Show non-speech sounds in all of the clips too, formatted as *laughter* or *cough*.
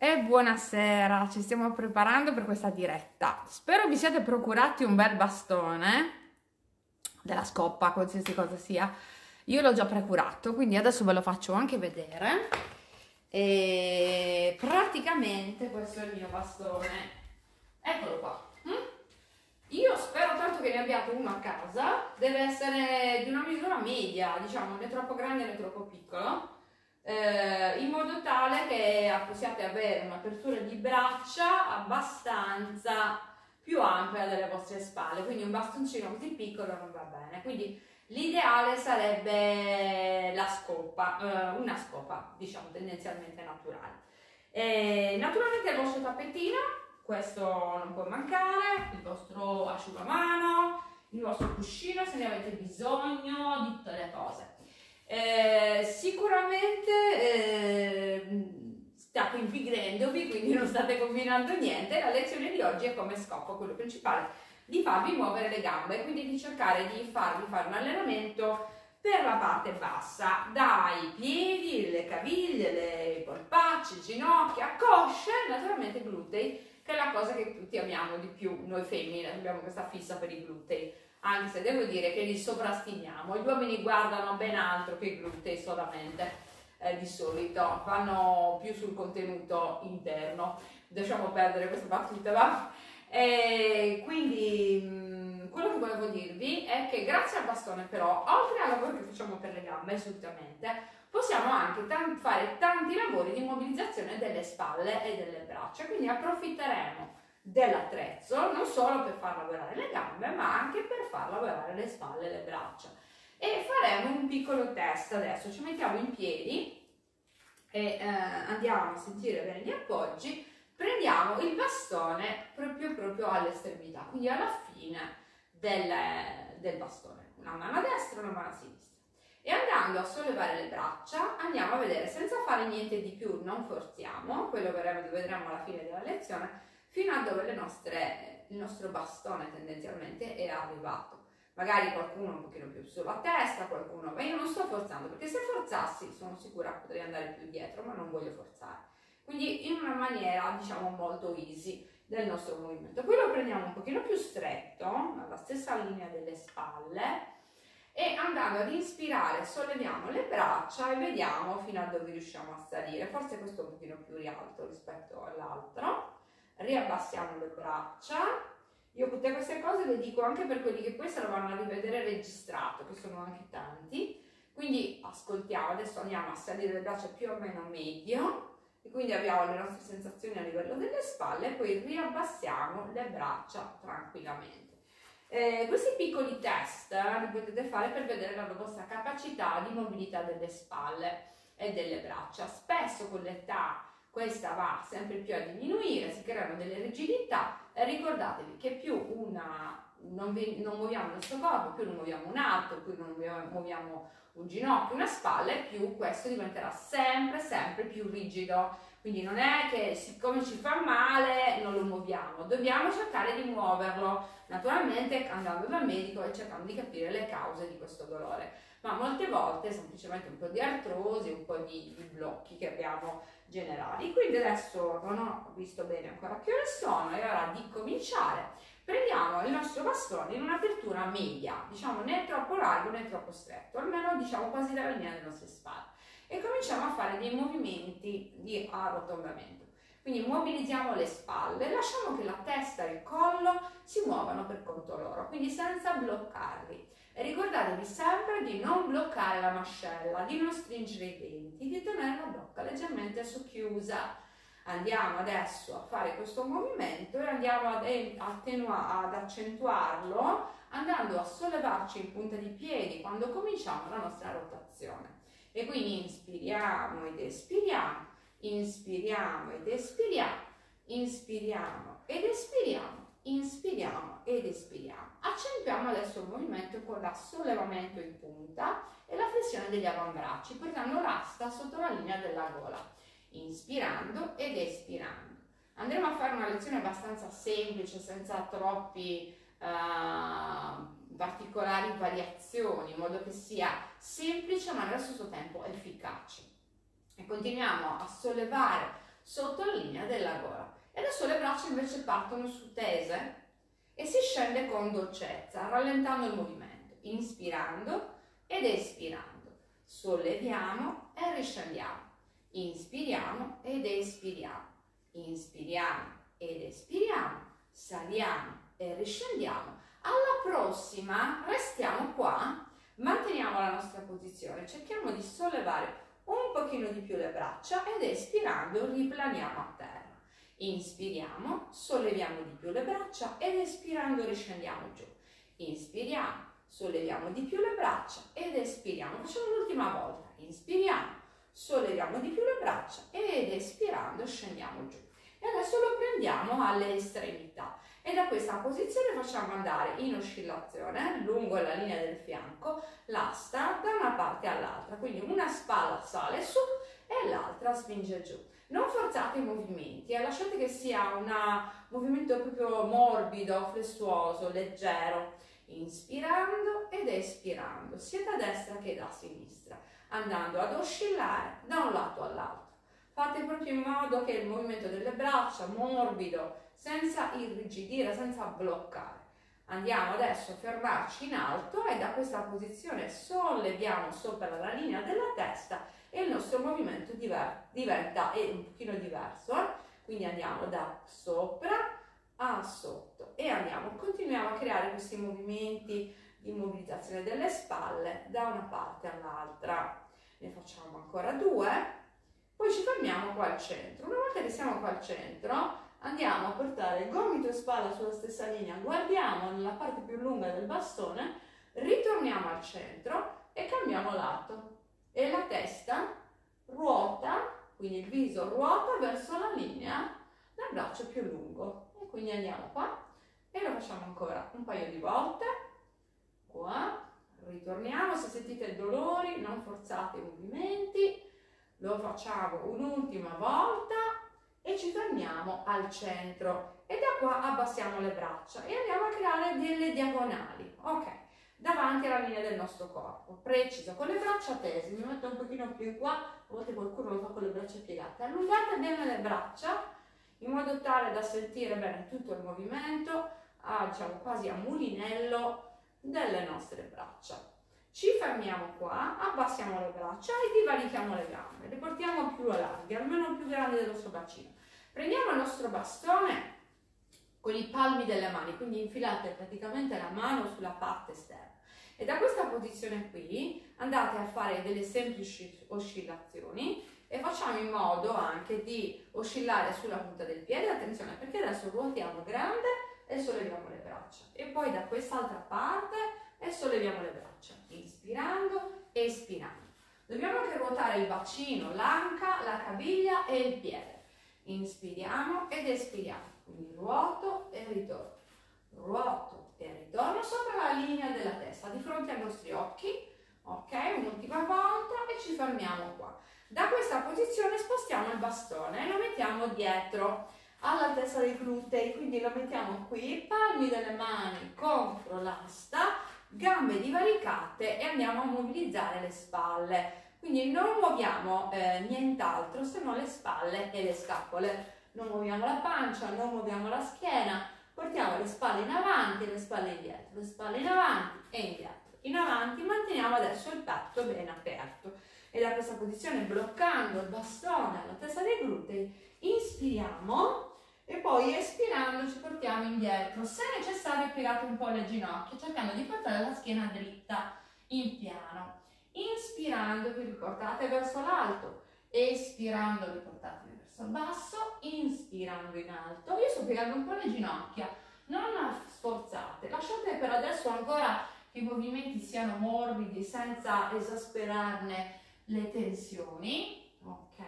E buonasera, ci stiamo preparando per questa diretta. Spero vi siate procurati un bel bastone della scoppa, qualsiasi cosa sia. Io l'ho già procurato, quindi adesso ve lo faccio anche vedere. E praticamente questo è il mio bastone. Eccolo qua. Hm? Io spero tanto che ne abbiate uno a casa, deve essere di una misura media, diciamo, né troppo grande né troppo piccolo eh, in modo tale che possiate avere un'apertura di braccia abbastanza più ampia delle vostre spalle, quindi un bastoncino così piccolo non va bene. Quindi l'ideale sarebbe la scopa, eh, una scopa, diciamo tendenzialmente naturale. E, naturalmente il vostro tappetino, questo non può mancare, il vostro asciugamano, il vostro cuscino se ne avete bisogno, di tutte le cose. Eh, sicuramente eh, state impigrendovi, quindi non state combinando niente. La lezione di oggi è come scopo, quello principale, di farvi muovere le gambe, quindi di cercare di farvi fare un allenamento per la parte bassa, dai piedi, le caviglie, le polpacci, ginocchia, cosce, naturalmente glutei, che è la cosa che tutti amiamo di più, noi femmine abbiamo questa fissa per i glutei anche se devo dire che li sovrastimiamo. Gli uomini guardano ben altro che i glutei solamente. Eh, di solito vanno più sul contenuto interno. Lasciamo perdere questa battuta, va? E quindi mh, mm, quello che volevo dirvi è che grazie al bastone, però, oltre al lavoro che facciamo per le gambe, assolutamente, possiamo anche fare tanti lavori di mobilizzazione delle spalle e delle braccia. Quindi approfitteremo dell'attrezzo, non solo per far lavorare le gambe, ma anche per far lavorare le spalle e le braccia. E faremo un piccolo test adesso, ci mettiamo in piedi e eh, andiamo a sentire bene gli appoggi, prendiamo il bastone proprio, proprio all'estremità, quindi alla fine del, del bastone, una mano a destra e una mano a sinistra. E andando a sollevare le braccia andiamo a vedere, senza fare niente di più, non forziamo, quello vedremo alla fine della lezione, fino a dove nostre, il nostro bastone tendenzialmente è arrivato. Magari qualcuno un pochino più sulla testa, qualcuno, ma io non sto forzando perché se forzassi sono sicura potrei andare più dietro, ma non voglio forzare. Quindi in una maniera diciamo molto easy del nostro movimento. Poi lo prendiamo un pochino più stretto, alla stessa linea delle spalle e andando ad inspirare solleviamo le braccia e vediamo fino a dove riusciamo a salire. Forse questo è un pochino più rialto rispetto all'altro riabbassiamo le braccia. Io tutte queste cose le dico anche per quelli che poi se lo vanno a rivedere registrato, che sono anche tanti. Quindi ascoltiamo, adesso andiamo a salire le braccia più o meno medio e quindi abbiamo le nostre sensazioni a livello delle spalle e poi riabbassiamo le braccia tranquillamente. Eh, questi piccoli test eh, li potete fare per vedere la vostra capacità di mobilità delle spalle e delle braccia. Spesso con l'età questa va sempre più a diminuire, si creano delle rigidità e ricordatevi che più una, non, vi, non muoviamo il nostro corpo, più non muoviamo un arto, più non muoviamo un ginocchio, una spalla, più questo diventerà sempre, sempre più rigido. Quindi non è che siccome ci fa male non lo muoviamo, dobbiamo cercare di muoverlo, naturalmente andando dal medico e cercando di capire le cause di questo dolore. Ma molte volte semplicemente un po' di artrosi, un po' di, di blocchi che abbiamo generali. Quindi adesso non ho visto bene ancora che ore sono, è ora di cominciare. Prendiamo il nostro bastone in un'apertura media, diciamo né troppo largo né troppo stretto, almeno diciamo quasi dalla linea delle nostre spalle. E cominciamo a fare dei movimenti di arrotondamento. Quindi mobilizziamo le spalle, lasciamo che la testa e il collo si muovano per conto loro, quindi senza bloccarli. Ricordatevi sempre di non bloccare la mascella, di non stringere i denti, di tenere la bocca leggermente socchiusa. Andiamo adesso a fare questo movimento e andiamo ad, ad accentuarlo andando a sollevarci in punta di piedi quando cominciamo la nostra rotazione. E quindi inspiriamo ed espiriamo, inspiriamo ed espiriamo, inspiriamo ed espiriamo inspiriamo ed espiriamo. Accentuiamo adesso il movimento con il sollevamento in punta e la flessione degli avambracci, portando l'asta sotto la linea della gola, inspirando ed espirando. Andremo a fare una lezione abbastanza semplice, senza troppi uh, particolari variazioni, in modo che sia semplice ma allo stesso tempo efficace. E continuiamo a sollevare sotto la linea della gola. E adesso le braccia invece partono su tese e si scende con dolcezza, rallentando il movimento, inspirando ed espirando. Solleviamo e riscendiamo. Inspiriamo ed espiriamo. Inspiriamo ed espiriamo. Saliamo e riscendiamo. Alla prossima restiamo qua, manteniamo la nostra posizione, cerchiamo di sollevare un pochino di più le braccia ed espirando riplaniamo a terra. Inspiriamo, solleviamo di più le braccia ed espirando riscendiamo giù. Inspiriamo, solleviamo di più le braccia ed espiriamo. Facciamo l'ultima volta. Inspiriamo, solleviamo di più le braccia ed espirando scendiamo giù. E adesso lo prendiamo alle estremità e da questa posizione facciamo andare in oscillazione lungo la linea del fianco l'asta da una parte all'altra, quindi una spalla sale su e l'altra spinge giù. Non forzate i movimenti, eh, lasciate che sia un movimento proprio morbido, flessuoso, leggero, inspirando ed espirando, sia da destra che da sinistra, andando ad oscillare da un lato all'altro. Fate proprio in modo che il movimento delle braccia morbido, senza irrigidire, senza bloccare. Andiamo adesso a fermarci in alto e da questa posizione solleviamo sopra la linea della testa e il nostro movimento diver- diventa un pochino diverso. Eh? Quindi andiamo da sopra a sotto e andiamo, continuiamo a creare questi movimenti di mobilizzazione delle spalle da una parte all'altra. Ne facciamo ancora due, poi ci fermiamo qua al centro. Una volta che siamo qua al centro, andiamo a portare gomito e spalla sulla stessa linea, guardiamo nella parte più lunga del bastone, ritorniamo al centro e cambiamo lato. E la testa ruota, quindi il viso ruota verso la linea del braccio più lungo. E quindi andiamo qua e lo facciamo ancora un paio di volte. Qua, ritorniamo, se sentite dolori non forzate i movimenti, lo facciamo un'ultima volta e ci fermiamo al centro. E da qua abbassiamo le braccia e andiamo a creare delle diagonali, ok, davanti alla linea del nostro corpo, preciso, con le braccia tese, mi metto un pochino più qua, a volte qualcuno lo fa con le braccia piegate, allungate bene le braccia in modo tale da sentire bene tutto il movimento, a, diciamo quasi a mulinello delle nostre braccia. Ci fermiamo qua, abbassiamo le braccia e divarichiamo le gambe, le portiamo più larghe, almeno più grandi del nostro bacino. Prendiamo il nostro bastone con i palmi delle mani, quindi infilate praticamente la mano sulla parte esterna. E da questa posizione qui andate a fare delle semplici oscillazioni e facciamo in modo anche di oscillare sulla punta del piede, attenzione perché adesso ruotiamo grande e solleviamo le braccia e poi da quest'altra parte e solleviamo le braccia, inspirando, espirando. Dobbiamo anche ruotare il bacino, l'anca, la caviglia e il piede. Inspiriamo ed espiriamo. Quindi ruoto e ritorno. Ruoto e ritorno sopra la linea della testa, di fronte ai nostri occhi. Ok, un'ultima volta e ci fermiamo qua. Da questa posizione spostiamo il bastone e lo mettiamo dietro alla testa dei glutei, quindi lo mettiamo qui, palmi delle mani contro l'asta, gambe divaricate e andiamo a mobilizzare le spalle. Quindi non muoviamo eh, nient'altro se non le spalle e le scapole. Non muoviamo la pancia, non muoviamo la schiena, portiamo le spalle in avanti e le spalle indietro, le spalle in avanti e indietro. In avanti manteniamo adesso il petto ben aperto e da questa posizione bloccando il bastone alla testa dei glutei inspiriamo e poi espirando ci portiamo indietro. Se necessario piegate un po' le ginocchia cercando di portare la schiena dritta in piano. Inspirando vi riportate verso l'alto, espirando vi portate il basso, inspirando in alto. Io sto piegando un po' le ginocchia, non sforzate, lasciate per adesso ancora che i movimenti siano morbidi senza esasperarne le tensioni. Ok,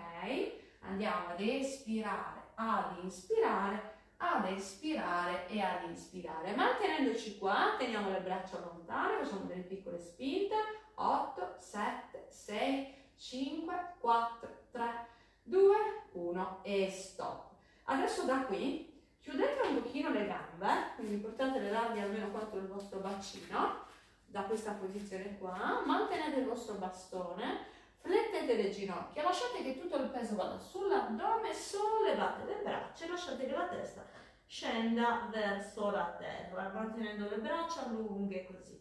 andiamo ad espirare, ad inspirare, ad espirare e ad inspirare. Mantenendoci qua, teniamo le braccia lontane, facciamo delle piccole spinte 8, 7, 6, 5, 4, 3, 2, 1 e stop. Adesso da qui chiudete un pochino le gambe, quindi portate le larghe almeno quanto il vostro bacino, da questa posizione qua, mantenete il vostro bastone, flettete le ginocchia, lasciate che tutto il peso vada sull'addome, sollevate le braccia e lasciate che la testa scenda verso la terra, mantenendo le braccia lunghe così.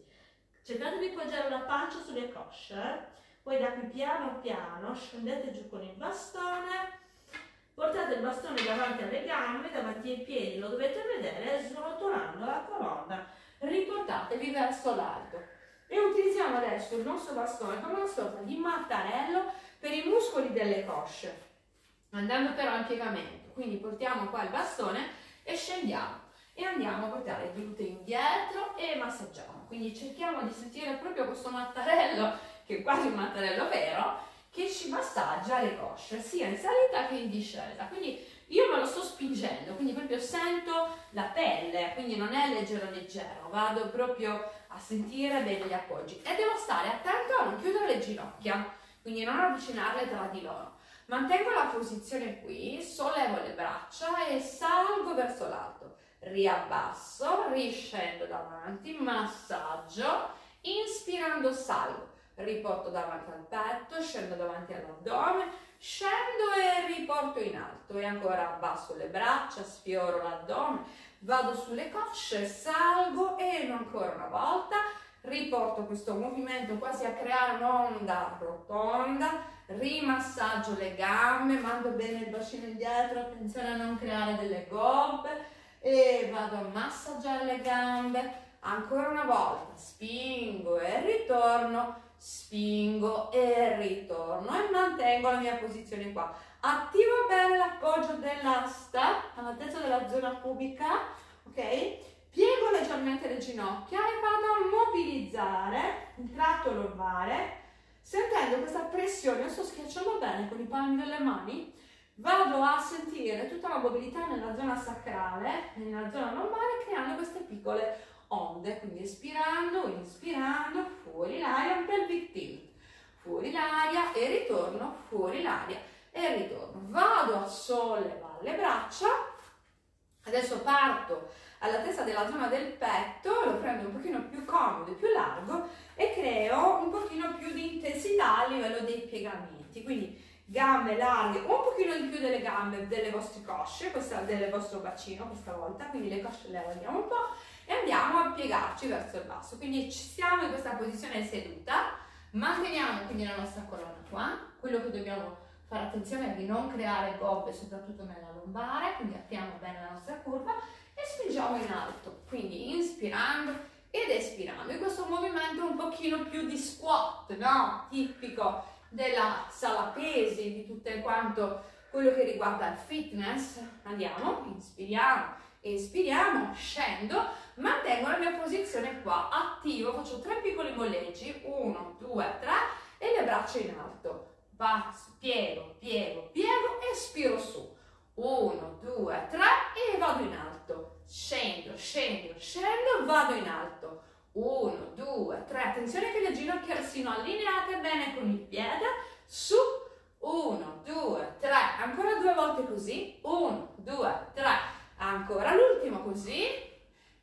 Cercate di poggiare la pancia sulle cosce, poi da qui piano piano scendete giù con il bastone, portate il bastone davanti alle gambe, davanti ai piedi, lo dovete vedere, srotolando la colonna, riportatevi verso l'alto e utilizziamo adesso il nostro bastone come una sorta di mattarello per i muscoli delle cosce, andando però al piegamento. Quindi portiamo qua il bastone e scendiamo e andiamo a portare i glutei indietro e massaggiamo. Quindi cerchiamo di sentire proprio questo mattarello, che è quasi un mattarello vero, che ci massaggia le cosce, sia in salita che in discesa. Quindi io me lo sto spingendo, quindi proprio sento la pelle, quindi non è leggero leggero, vado proprio a sentire bene gli appoggi e devo stare attento a non chiudere le ginocchia, quindi non avvicinarle tra di loro. Mantengo la posizione qui, sollevo le braccia e salgo verso l'alto. Riabbasso, riscendo davanti, massaggio, inspirando salgo. Riporto davanti al petto, scendo davanti all'addome, scendo e riporto in alto. E ancora abbasso le braccia, sfioro l'addome, vado sulle cosce, salgo e ancora una volta riporto questo movimento quasi a creare un'onda rotonda, rimassaggio le gambe, mando bene il bacino indietro, attenzione a non creare delle gobbe e vado a massaggiare le gambe, ancora una volta, spingo e ritorno, spingo e ritorno e mantengo la mia posizione qua. Attivo bene l'appoggio dell'asta all'altezza della zona pubica, ok? Piego leggermente le ginocchia e vado a mobilizzare il tratto lombare, sentendo questa pressione, io sto schiacciando bene con i palmi delle mani, vado a sentire tutta la mobilità nella zona sacrale, nella zona lombare, creando queste piccole onde, quindi espirando, inspirando, fuori l'aria, un pelvic tilt, fuori l'aria e ritorno, fuori l'aria e ritorno. Vado a sollevare le braccia, adesso parto alla testa della zona del petto, lo prendo un pochino più comodo e più largo e creo un pochino più di intensità a livello dei piegamenti, quindi gambe larghe, un pochino di più delle gambe delle vostre cosce, questa del vostro bacino questa volta, quindi le cosce le allarghiamo un po' e andiamo a piegarci verso il basso, quindi ci siamo in questa posizione seduta, manteniamo quindi la nostra colonna qua, quello che dobbiamo fare attenzione è di non creare gobbe soprattutto nella lombare, quindi apriamo bene la nostra curva e spingiamo in alto, quindi inspirando ed espirando. In questo movimento un pochino più di squat, no? Tipico della sala pesi, di tutto quanto quello che riguarda il fitness. Andiamo, inspiriamo, espiriamo, scendo, mantengo la mia posizione qua, attivo, faccio tre piccoli molleggi, uno, due, tre e le braccia in alto basso, piego, piego, piego, espiro su. Uno, due, tre e vado in alto. Scendo, scendo, scendo, vado in alto. Uno, due, tre. Attenzione che le ginocchia siano allineate bene con il piede. Su. Uno, due, tre. Ancora due volte così. Uno, due, tre. Ancora l'ultimo così.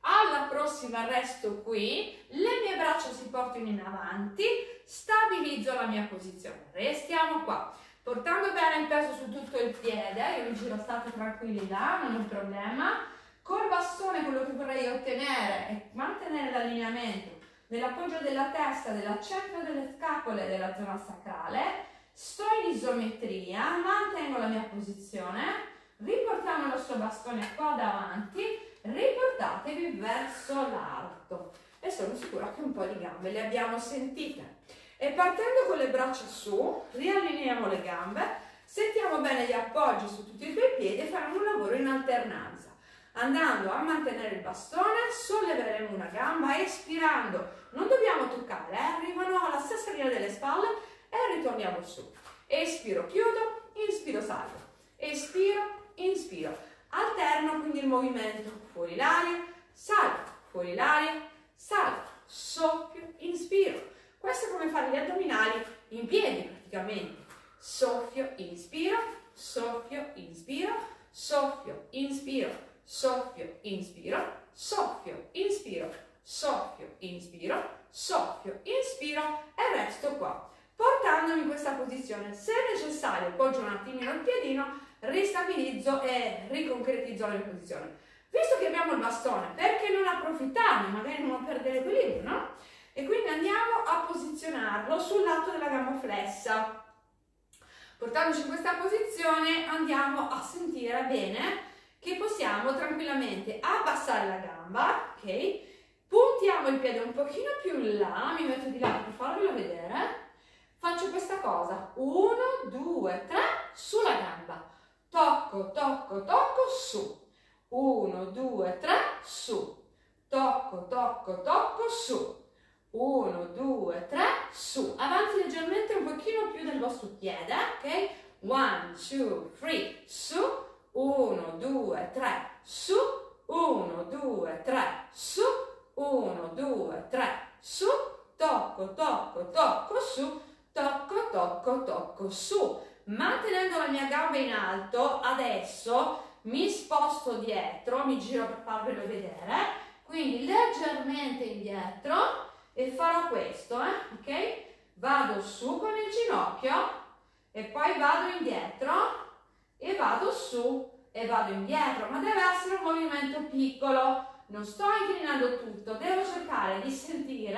Alla prossima resto qui, le mie braccia si portano in avanti, stabilizzo la mia posizione. Restiamo qua. Portando bene il peso su tutto il piede, io mi giro state tranquilli là, non un problema. Col bastone quello che vorrei ottenere è mantenere l'allineamento dell'appoggio della testa, del centro delle scapole della zona sacrale. Sto in isometria, mantengo la mia posizione, riportiamo il nostro bastone qua davanti riportatevi verso l'alto e sono sicura che un po' di gambe le abbiamo sentite. E partendo con le braccia su, riallineiamo le gambe, sentiamo bene gli appoggi su tutti i due piedi e faremo un lavoro in alternanza. Andando a mantenere il bastone, solleveremo una gamba, espirando, non dobbiamo toccare, eh? arrivano alla stessa linea delle spalle e ritorniamo su. Espiro, chiudo, inspiro, salgo. Espiro, inspiro Alterno quindi il movimento fuori l'aria, salgo, fuori l'aria, salgo, soffio, inspiro. Questo è come fare gli addominali in piedi praticamente. Soffio, inspiro, soffio, inspiro, soffio, inspiro, soffio, inspiro, soffio, inspiro, soffio, inspiro, soffio, inspiro e resto qua. portandomi in questa posizione. Se necessario, poggio un attimino il piedino, ristabilizzo e riconcretizzo la mia posizione. Visto che abbiamo il bastone, perché non approfittarne? Magari non perde l'equilibrio, no? E quindi andiamo a posizionarlo sul lato della gamba flessa. Portandoci in questa posizione andiamo a sentire bene che possiamo tranquillamente abbassare la gamba, ok? Puntiamo il piede un pochino più in là, mi metto di là per farvelo vedere. Faccio questa cosa, uno, due, tre, sulla gamba. Tocco, tocco, tocco, su. Uno, due, tre, su. Tocco, tocco, tocco, su. Uno, due, tre, su. Avanti leggermente un pochino più del vostro piede, ok? One, two, three, su. Uno, due, tre, su. Uno, due, tre, su. Uno, due, tre, su. Tocco, tocco, tocco, su. Tocco, tocco, tocco, su. Mantenendo la mia gamba in alto, adesso mi sposto dietro, mi giro per farvelo vedere, quindi leggermente indietro e farò questo, eh? ok? Vado su con il ginocchio e poi vado indietro e vado su e vado indietro, ma deve essere un movimento piccolo, non sto inclinando tutto, devo cercare di sentire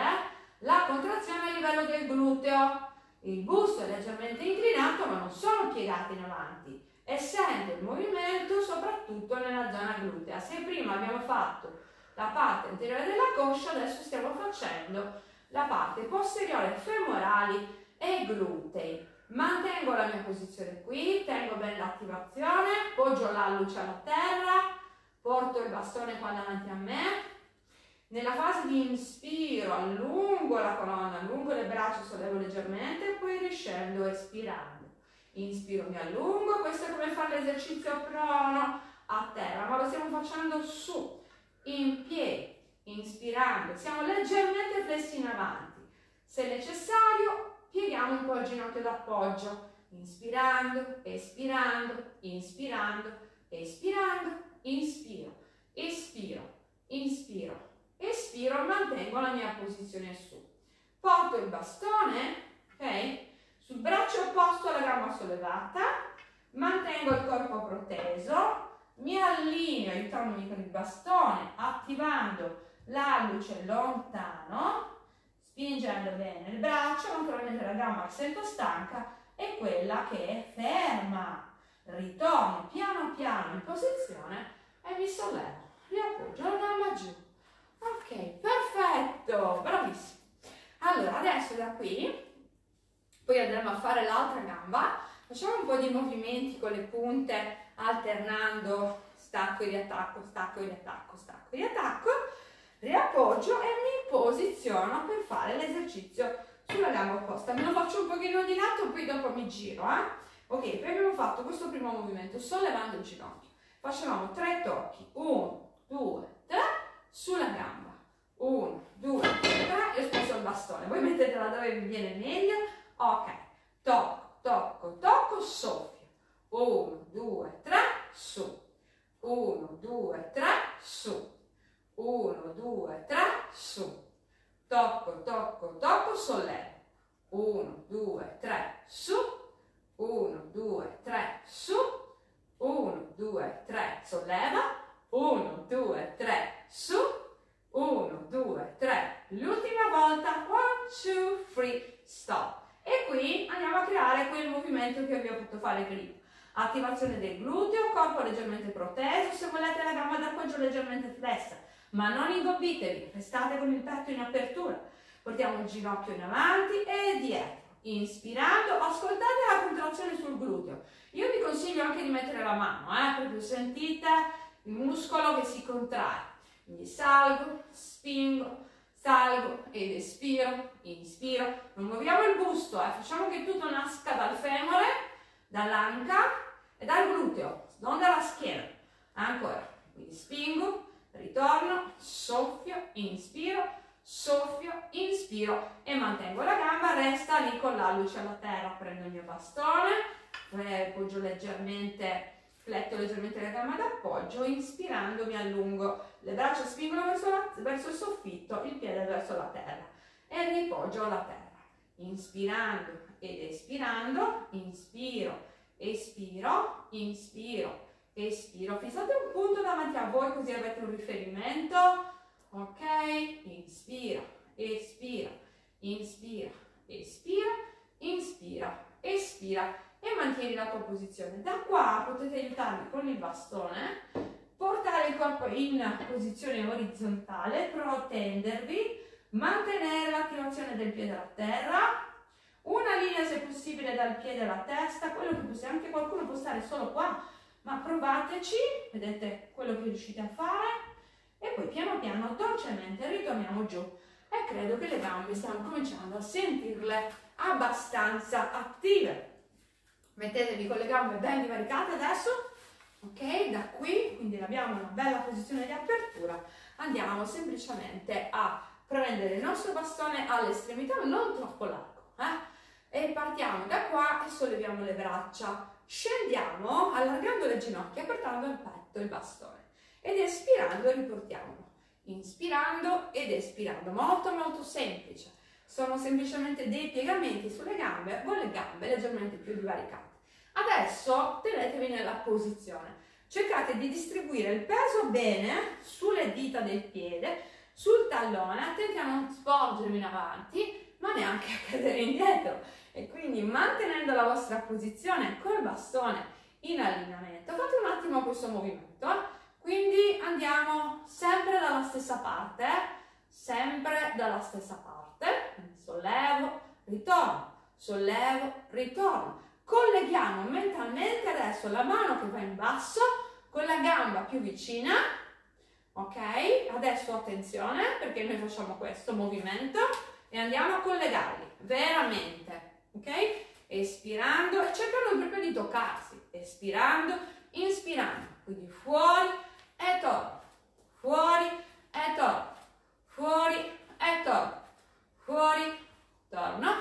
la contrazione a livello del gluteo. Il busto è leggermente inclinato, ma non sono piegati in avanti e sento il movimento soprattutto nella zona glutea. Se prima abbiamo fatto la parte anteriore della coscia, adesso stiamo facendo la parte posteriore femorali e glutei. Mantengo la mia posizione qui, tengo bene l'attivazione, poggio la luce alla terra, porto il bastone qua davanti a me. Nella fase di inspiro allungo la colonna, allungo le braccia, sollevo leggermente, poi riscendo espirando. Inspiro, mi allungo, questo è come fare l'esercizio prono a terra, ma lo stiamo facendo su in piedi, inspirando, siamo leggermente flessi in avanti. Se necessario, pieghiamo un po' il ginocchio d'appoggio, inspirando, espirando, inspirando, espirando, inspiro, espiro, inspiro, espiro, mantengo la mia posizione su. Porto il bastone, ok? Sul braccio opposto alla gamba sollevata, mantengo il corpo proteso, mi allineo aiutandomi con il bastone, attivando l'alluce lontano, spingendo bene il braccio, naturalmente la gamba che sento stanca è quella che è ferma. Ritorno piano piano in posizione e mi sollevo, riappoggio la gamba giù. Ok, perfetto, bravissimo. Allora, adesso da qui, poi andremo a fare l'altra gamba, facciamo un po' di movimenti con le punte alternando stacco e riattacco, stacco e riattacco, stacco e riattacco, riappoggio e mi posiziono per fare l'esercizio sulla gamba opposta. Me lo faccio un pochino di lato, poi dopo mi giro, eh? Ok, poi abbiamo fatto questo primo movimento sollevando il ginocchio. Facevamo tre tocchi, uno, due, tre, sulla gamba. Uno, due, tre, io sposto il bastone. Voi mettetela dove vi viene meglio. Ok, tocco, tocco, tocco, soffio 1, 2, 3, su. 1, 2, 3, su. 1, 2, 3, su. Tocco, tocco, tocco, sollevo. 1, 2, 3, su. 1, 2, 3, su. 1, 2, 3, solleva. 1, 2, 3, su. 1, 2, 3. L'ultima volta. 1, 2, 3, stop. E qui andiamo a creare quel movimento che vi ho fatto fare prima attivazione del gluteo, corpo leggermente proteso, se volete la gamba d'appoggio leggermente flessa, ma non ingobbitevi, restate con il petto in apertura, portiamo il ginocchio in avanti e dietro, inspirando, ascoltate la contrazione sul gluteo, io vi consiglio anche di mettere la mano, eh, proprio sentite il muscolo che si contrae, quindi salgo, spingo, salgo ed espiro, inspiro, non muoviamo il busto, eh, facciamo che tutto nasca dal femore, dall'anca e dal gluteo, non dalla schiena. Ancora, quindi spingo, ritorno, soffio, inspiro, soffio, inspiro e mantengo la gamba, resta lì con la luce alla terra, prendo il mio bastone, poggio leggermente, fletto leggermente la gamba d'appoggio, inspirando mi allungo, le braccia spingono verso, la, verso il soffitto, il piede verso la terra e ripoggio la terra. Inspirando ed espirando, inspiro, espiro, inspiro, espiro. Fissate un punto davanti a voi così avete un riferimento. Ok, inspira, espira, inspira, espira, inspira, espira e mantieni la tua posizione. Da qua potete aiutarvi con il bastone, portare il corpo in posizione orizzontale, protendervi, mantenere l'attivazione del piede a terra, una linea se possibile dal piede alla testa, quello che possiamo, anche qualcuno può stare solo qua, ma provateci, vedete quello che riuscite a fare e poi piano piano, dolcemente ritorniamo giù e credo che le gambe stiamo cominciando a sentirle abbastanza attive. Mettetevi con le gambe ben divaricate adesso, ok? Da qui, quindi abbiamo una bella posizione di apertura, andiamo semplicemente a prendere il nostro bastone all'estremità, non troppo largo, eh? E partiamo da qua e solleviamo le braccia. Scendiamo allargando le ginocchia, portando il petto il bastone. Ed espirando riportiamolo. Inspirando ed espirando. Molto molto semplice. Sono semplicemente dei piegamenti sulle gambe con le gambe leggermente più divaricate. Adesso tenetevi nella posizione. Cercate di distribuire il peso bene sulle dita del piede, sul tallone, attenti a non sporgermi in avanti, ma neanche a cadere indietro. E quindi mantenendo la vostra posizione col bastone in allineamento, fate un attimo questo movimento. Eh. Quindi andiamo sempre dalla stessa parte, sempre dalla stessa parte. Sollevo, ritorno, sollevo, ritorno colleghiamo mentalmente adesso la mano che va in basso con la gamba più vicina, ok? Adesso attenzione perché noi facciamo questo movimento e andiamo a collegarli veramente, ok? Espirando e cercando proprio di toccarsi, espirando, inspirando, quindi fuori e torno, fuori e torno, fuori e torno, fuori, torno,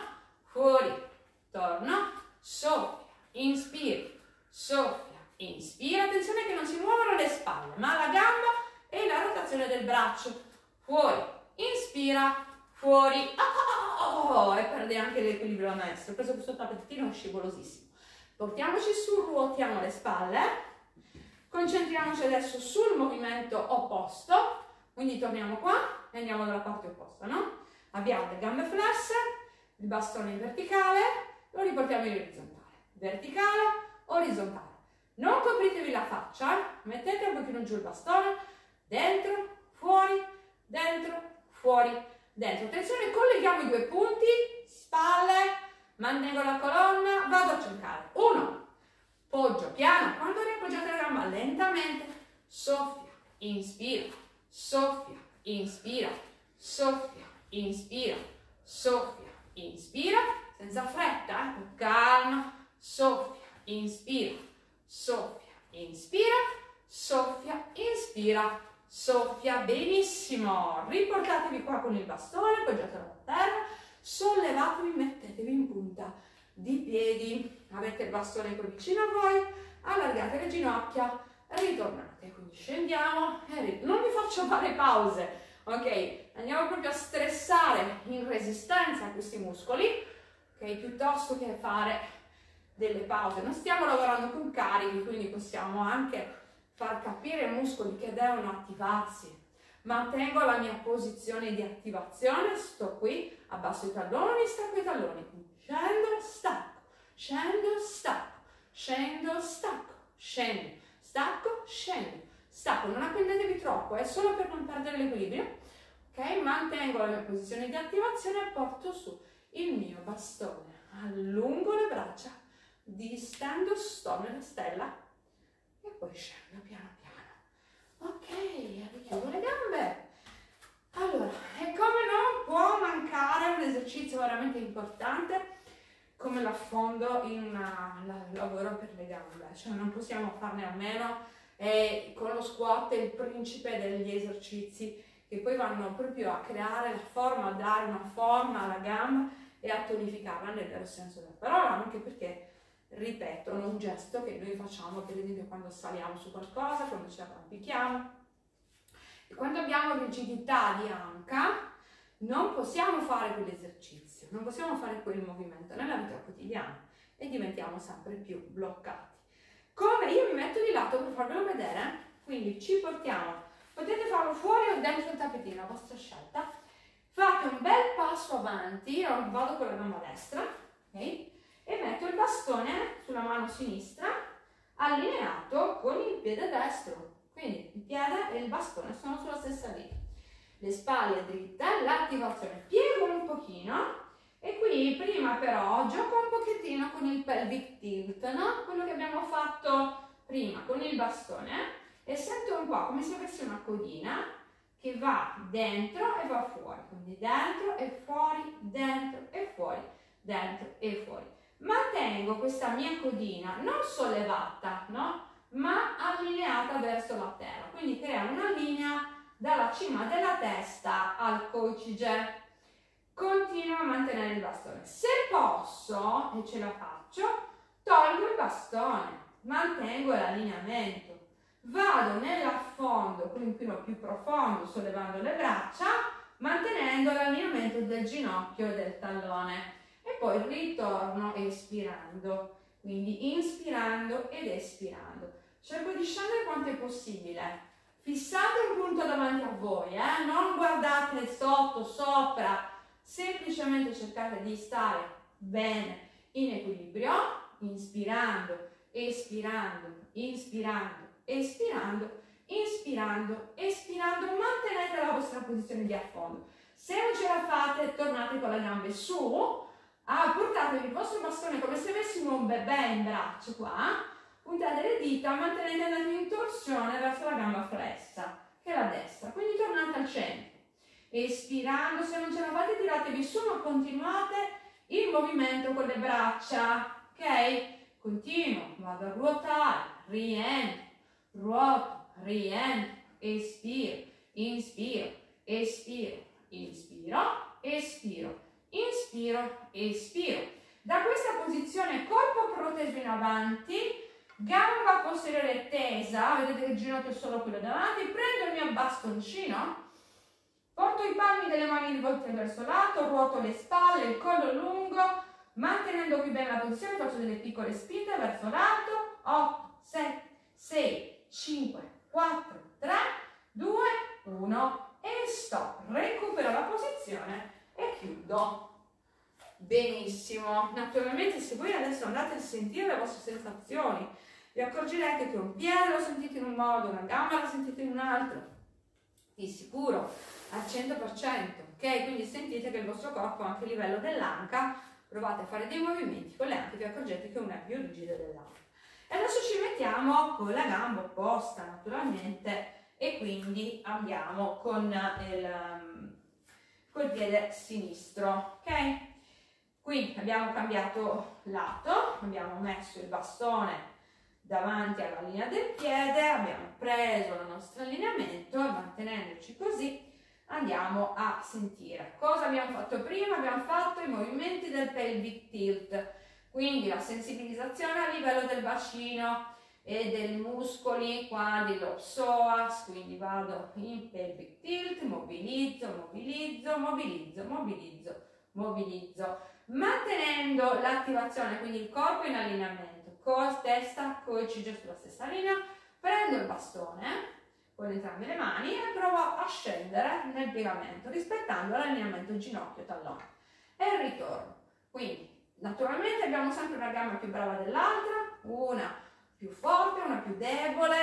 fuori, torno, soffia, inspira, soffia, inspira, attenzione che non si muovono le spalle, ma la gamba e la rotazione del braccio, fuori, inspira, fuori, oh, e perde anche l'equilibrio maestro, ho preso questo tappettino scivolosissimo. Portiamoci su, ruotiamo le spalle, concentriamoci adesso sul movimento opposto, quindi torniamo qua e andiamo dalla parte opposta, no? Abbiamo le gambe flesse, il bastone in verticale, lo riportiamo in orizzontale. Verticale, orizzontale. Non copritevi la faccia, mettete un pochino giù il bastone, dentro, fuori, dentro, fuori, dentro. Attenzione, colleghiamo i due punti, spalle, mantengo la colonna, vado a cercare. Uno, poggio piano, quando riappoggiate la gamba lentamente, soffia, inspira, soffia, inspira, soffia, inspira, soffia, inspira, senza fretta, eh? calma, soffia, inspira, soffia, inspira, soffia, inspira, soffia, benissimo, riportatevi qua con il bastone, appoggiatelo a terra, sollevatevi, mettetevi in punta di piedi, avete il bastone qui vicino a voi, allargate le ginocchia, ritornate, quindi scendiamo non vi faccio fare pause, ok? Andiamo proprio a stressare in resistenza questi muscoli, ok? Piuttosto che fare delle pause. Non stiamo lavorando con carichi, quindi possiamo anche far capire ai muscoli che devono attivarsi. Mantengo la mia posizione di attivazione, sto qui, abbasso i talloni, stacco i talloni, scendo, stacco, scendo, stacco, scendo, stacco, scendo, stacco, scendo, stacco. Non appendetevi troppo, è solo per non perdere l'equilibrio. Ok? Mantengo la mia posizione di attivazione e porto su il mio bastone. Allungo le braccia, distendo, sto nella stella e poi scendo piano piano. Ok, richiudo le gambe. Allora, e come non può mancare un esercizio veramente importante come l'affondo in la, lavoro per le gambe, cioè non possiamo farne a meno e con lo squat è il principe degli esercizi che poi vanno proprio a creare la forma, a dare una forma alla gamba e a tonificarla nel vero senso della parola, anche perché, ripeto, è un gesto che noi facciamo per esempio quando saliamo su qualcosa, quando ci arrampichiamo. E quando abbiamo rigidità di anca, non possiamo fare quegli esercizi posizione, non possiamo fare quel movimento nella vita quotidiana e diventiamo sempre più bloccati. Come io mi metto di lato per farvelo vedere, quindi ci portiamo, potete farlo fuori o dentro il tappetino, a vostra scelta, fate un bel passo avanti, io vado con la gamba destra, ok? E metto il bastone sulla mano sinistra, allineato con il piede destro, quindi il piede e il bastone sono sulla stessa linea. Le spalle dritte, l'attivazione, piego un pochino, e qui prima però gioco un pochettino con il pelvic tilt, no? Quello che abbiamo fatto prima con il bastone e sento un po' come se avessi una codina che va dentro e va fuori, quindi dentro e fuori, dentro e fuori, dentro e fuori. Mantengo questa mia codina non sollevata, no? Ma allineata verso la terra, quindi crea una linea dalla cima della testa al coccige continuo a mantenere il bastone. Se posso, e ce la faccio, tolgo il bastone, mantengo l'allineamento, vado nell'affondo, quindi più profondo, sollevando le braccia, mantenendo l'allineamento del ginocchio e del tallone. E poi ritorno espirando, quindi inspirando ed espirando. Cerco di scendere quanto è possibile. Fissate un punto davanti a voi, eh? non guardate sotto, sopra, semplicemente cercate di stare bene in equilibrio, inspirando, espirando, inspirando, espirando, inspirando, espirando, mantenete la vostra posizione di affondo. Se non ce la fate, tornate con le gambe su, ah, portatevi il vostro bastone come se avessimo un bebè in braccio qua, puntate le dita, mantenete la torsione verso la gamba flessa, che è la destra, quindi tornate al centro. Espirando, se non ce la fate tiratevi su ma continuate il movimento con le braccia, ok? Continuo, vado a ruotare, rientro, ruoto, rientro, espiro, inspiro, espiro, inspiro, espiro, inspiro, espiro. Da questa posizione corpo proteso in avanti, gamba posteriore tesa, vedete che il ginocchio è solo quello davanti, prendo il mio bastoncino, Porto i palmi delle mani rivolte verso l'alto, ruoto le spalle, il collo lungo, mantenendo qui bene la posizione, faccio delle piccole spinte verso l'alto. 8, 7, 6, 5, 4, 3, 2, 1 e stop. Recupero la posizione e chiudo. Benissimo. Naturalmente se voi adesso andate a sentire le vostre sensazioni, vi accorgerete che un piede lo sentite in un modo, una gamba la sentite in un altro. Di sicuro al 100%, ok? Quindi sentite che il vostro corpo anche a livello dell'anca, provate a fare dei movimenti con le anche, vi accorgete che una è più rigida dell'altra. E adesso ci mettiamo con la gamba opposta naturalmente e quindi andiamo con il, col piede sinistro, ok? Quindi abbiamo cambiato lato, abbiamo messo il bastone davanti alla linea del piede, abbiamo preso il nostro allineamento e mantenendoci così andiamo a sentire. Cosa abbiamo fatto prima? Abbiamo fatto i movimenti del pelvic tilt, quindi la sensibilizzazione a livello del bacino e dei muscoli qua dello psoas, quindi vado in pelvic tilt, mobilizzo, mobilizzo, mobilizzo, mobilizzo, mobilizzo, mantenendo l'attivazione, quindi il corpo in allineamento, cos, testa, coccige sulla stessa linea, prendo il bastone, con entrambe le mani e provo a scendere nel piegamento rispettando l'allineamento ginocchio-tallone e ritorno. Quindi naturalmente abbiamo sempre una gamba più brava dell'altra, una più forte, una più debole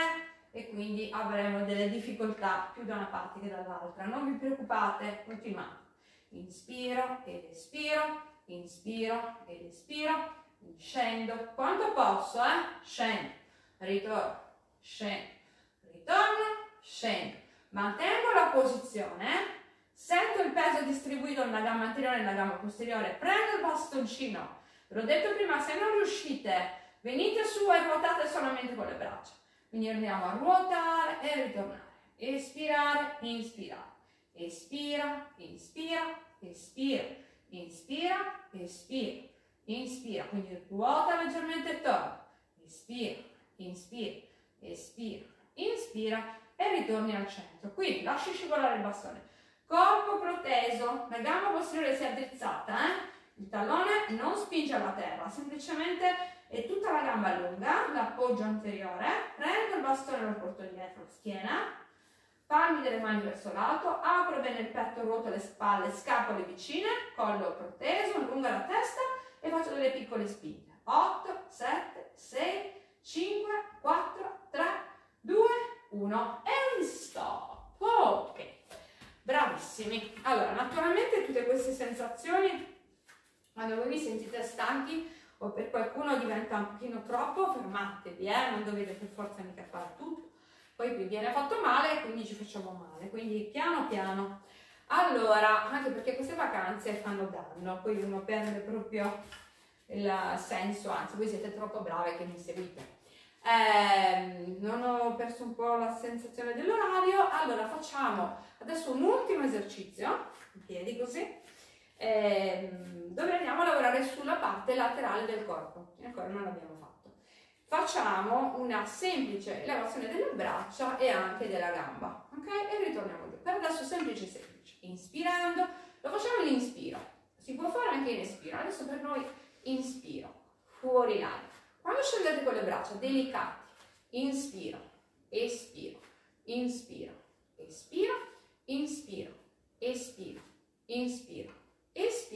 e quindi avremo delle difficoltà più da una parte che dall'altra. Non vi preoccupate, continuate. Inspiro ed espiro, inspiro ed espiro, scendo quanto posso, eh? Scendo, ritorno, scendo, ritorno, scendo, mantengo la posizione, sento il peso distribuito nella gamba anteriore e nella gamba posteriore, prendo il bastoncino, l'ho detto prima, se non riuscite, venite su e ruotate solamente con le braccia. Quindi andiamo a ruotare e ritornare. Espirare, inspirare. Espira, inspira, espira, inspira, espira, inspira. Quindi ruota leggermente e torna. Espira, inspira, espira, inspira e ritorni al centro. Quindi lasci scivolare il bastone. corpo proteso, la gamba posteriore si è addrizzata, eh? il tallone non spinge alla terra, semplicemente è tutta la gamba lunga, l'appoggio anteriore, prendo il bastone e lo porto dietro la schiena, palmi delle mani verso l'alto, apro bene il petto, ruoto le spalle, scapole vicine, collo proteso, allunga la testa e faccio delle piccole spinte. 8, 7, 6, 5, 4, 3, 2, 1 e stop. Ok, bravissimi. Allora, naturalmente tutte queste sensazioni, quando voi vi sentite stanchi o per qualcuno diventa un pochino troppo, fermatevi, eh? non dovete per forza mica fare tutto. Poi vi viene fatto male e quindi ci facciamo male, quindi piano piano. Allora, anche perché queste vacanze fanno danno, poi uno perde proprio il senso, anzi voi siete troppo brave che mi seguite. Eh, non ho perso un po' la sensazione dell'orario, allora facciamo adesso un ultimo esercizio, in piedi così, eh, dove andiamo a lavorare sulla parte laterale del corpo, ancora non l'abbiamo fatto. Facciamo una semplice elevazione delle braccia e anche della gamba, ok? E ritorniamo giù. Per adesso semplice semplice, inspirando, lo facciamo l'inspiro, si può fare anche in espiro, adesso per noi inspiro, fuori l'aria. Quando scendete con le braccia, delicati, inspiro, espiro, inspiro, espiro, inspiro, espiro, inspiro,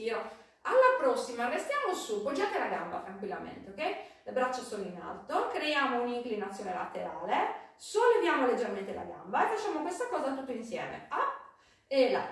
espiro. Alla prossima restiamo su, poggiate la gamba tranquillamente, ok? Le braccia sono in alto, creiamo un'inclinazione laterale, solleviamo leggermente la gamba e facciamo questa cosa tutto insieme. Up e là.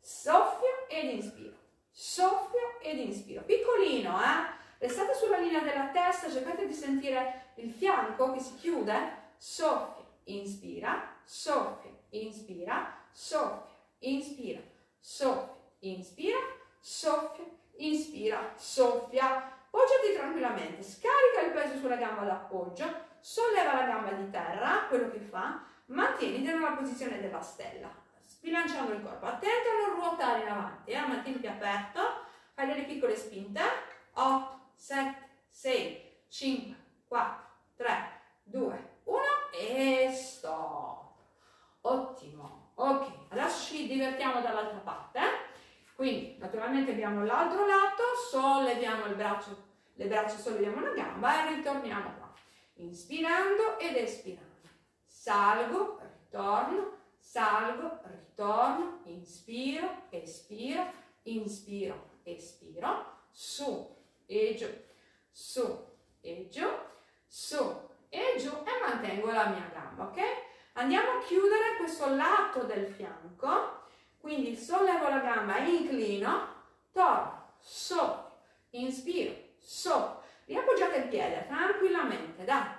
Soffio ed inspiro. Soffio ed inspiro. Piccolino, eh? Restate sulla linea della testa, cercate di sentire il fianco che si chiude. Soffia, inspira, soffia, inspira, soffia, inspira, soffia, inspira, soffia, inspira, soffia. Poggiati tranquillamente, scarica il peso sulla gamba d'appoggio, solleva la gamba di terra, quello che fa, mantieni nella posizione della stella, sbilanciando il corpo. Attento a non ruotare in avanti, eh? mantieniti aperto, fai delle piccole spinte. 8, 7, 6, 5, 4, 3, 2, 1 e stop. Ottimo. Ok, adesso ci divertiamo dall'altra parte. Quindi, naturalmente abbiamo l'altro lato, solleviamo il braccio, le braccia, solleviamo la gamba e ritorniamo qua. Inspirando ed espirando. Salgo, ritorno, salgo, ritorno, inspiro, espiro, inspiro, espiro, su, e giù, su e giù, su e giù e mantengo la mia gamba, ok? Andiamo a chiudere questo lato del fianco, quindi sollevo la gamba, inclino, torno, soffio, inspiro, soffio, riappoggiate il piede tranquillamente, dai,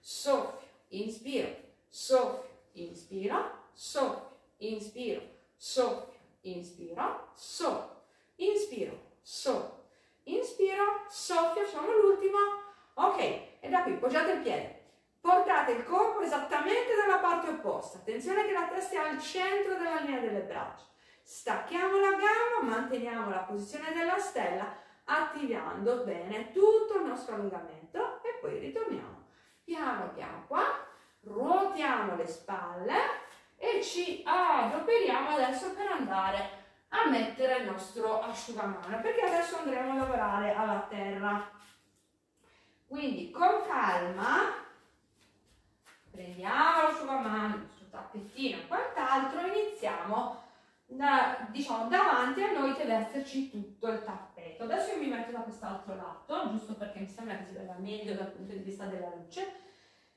soffio, inspiro, soffio, inspiro, soffio, inspiro, soffio, inspiro, soffio, inspiro, soffio, inspiro, soffio, facciamo l'ultimo, ok, e da qui poggiate il piede, portate il corpo esattamente dalla parte opposta, attenzione che la testa è al centro della linea delle braccia, stacchiamo la gamba, manteniamo la posizione della stella, attivando bene tutto il nostro allungamento e poi ritorniamo. Piano piano qua, ruotiamo le spalle e ci adoperiamo adesso per andare a mettere il nostro asciugamano perché adesso andremo a lavorare alla terra. Quindi con calma prendiamo l'asciugamano il nostro tappettino e quant'altro iniziamo da, diciamo davanti a noi deve esserci tutto il tappeto adesso io mi metto da quest'altro lato giusto perché mi sembra che si veda meglio dal punto di vista della luce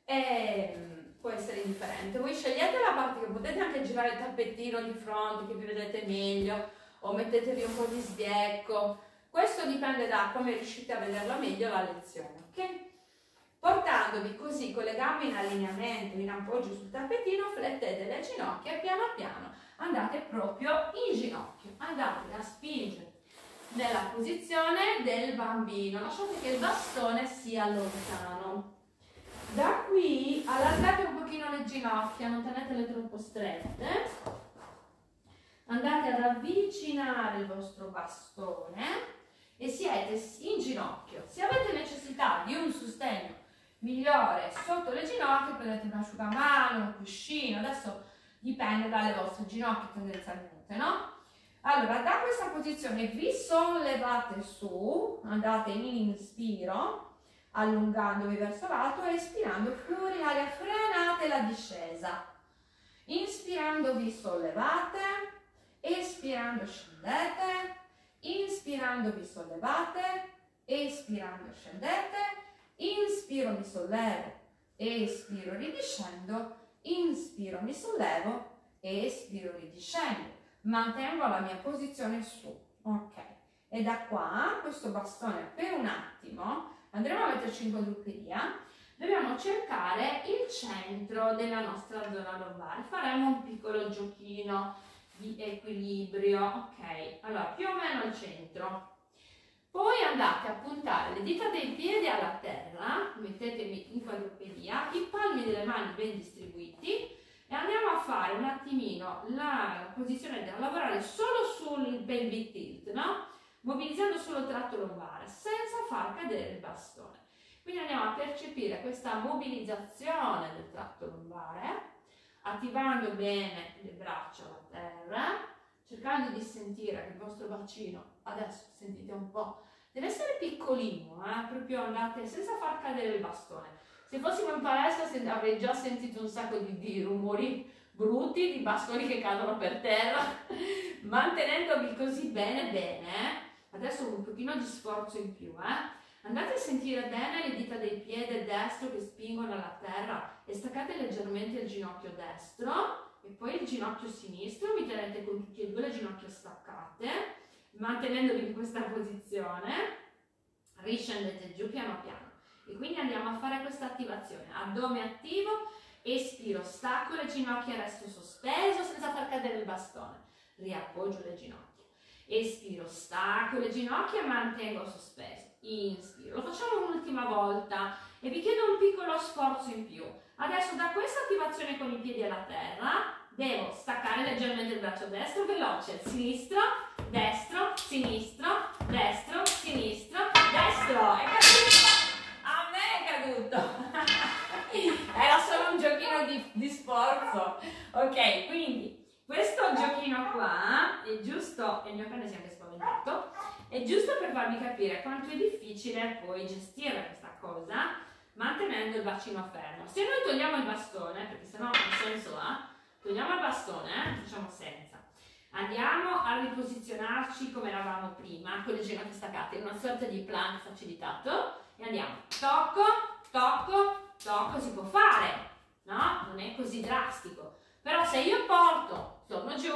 e può essere indifferente. Voi scegliete la parte che potete anche girare il tappettino di fronte che vi vedete meglio o mettetevi un po' di sbiecco. Questo dipende da come riuscite a vederla meglio la lezione, ok? Portandovi così con le gambe in allineamento, in appoggio sul tappettino, flettete le ginocchia piano piano andate proprio in ginocchio. Andate a spingere nella posizione del bambino. Lasciate che il bastone sia lontano. Da qui allargate un pochino le ginocchia, non tenetele troppo strette. Andate ad avvicinare il vostro bastone e siete in ginocchio. Se avete necessità di un sostegno migliore sotto le ginocchia, prendete un asciugamano, un cuscino. Adesso dipende dalle vostre ginocchia tendenzialmente, no? Allora, da questa posizione vi sollevate su, andate in inspiro, allungandovi verso l'alto e espirando fuori aria, frenate la discesa. Inspirando vi sollevate, espirando scendete, inspirando vi sollevate, espirando scendete, inspiro mi sollevo, espiro ridiscendo, inspiro mi sollevo, espiro ridiscendo. Mantengo la mia posizione su, ok. E da qua, questo bastone per un attimo, andremo a metterci in quadrupedia, dobbiamo cercare il centro della nostra zona lombare. Faremo un piccolo giochino di equilibrio, ok? Allora, più o meno al centro. Poi andate a puntare le dita dei piedi alla terra, mettetevi in quadrupedia, i palmi delle mani ben distribuiti e andiamo a fare un attimino la posizione da lavorare solo sul pelvic tilt, no? Mobilizzando solo il tratto lombare, senza far cadere il bastone. Quindi andiamo a percepire questa mobilizzazione del tratto lombare, attivando bene le braccia alla terra, cercando di sentire che il vostro bacino, adesso sentite un po', deve essere piccolino, eh? proprio andate senza far cadere il bastone. Se fossimo in palestra avrei già sentito un sacco di, di rumori brutti, di bastoni che cadono per terra, *laughs* mantenendovi così bene bene, eh? adesso un pochino di sforzo in più, eh? Andate a sentire bene le dita del piede destro che spingono alla terra e staccate leggermente il ginocchio destro e poi il ginocchio sinistro, vi tenete con tutte e due le ginocchia staccate, mantenendovi in questa posizione, riscendete giù piano piano. E quindi andiamo a fare questa attivazione, addome attivo, espiro, stacco le ginocchia, resto sospeso senza far cadere il bastone, riappoggio le ginocchia, espiro, stacco le ginocchia, mantengo sospeso, inspiro, lo facciamo un'ultima volta e vi chiedo un piccolo sforzo in più. Adesso da questa attivazione con i piedi alla terra devo staccare leggermente il braccio destro, veloce, sinistro, destro, sinistro, destro, sinistro, destro. È caduto! A me è caduto! *laughs* Era solo un giochino di, di sforzo. Ok, quindi questo giochino qua è giusto, e il mio cane si è anche spaventato, è giusto per farvi capire quanto è difficile poi gestire questa cosa mantenendo il bacino fermo. Se noi togliamo il bastone, perché sennò non senso ha, Togliamo il bastone, eh? facciamo senza. Andiamo a riposizionarci come eravamo prima, con le ginocchia staccate, in una sorta di plank facilitato. E andiamo, tocco, tocco, tocco, si può fare, no? Non è così drastico. Però se io porto, torno giù,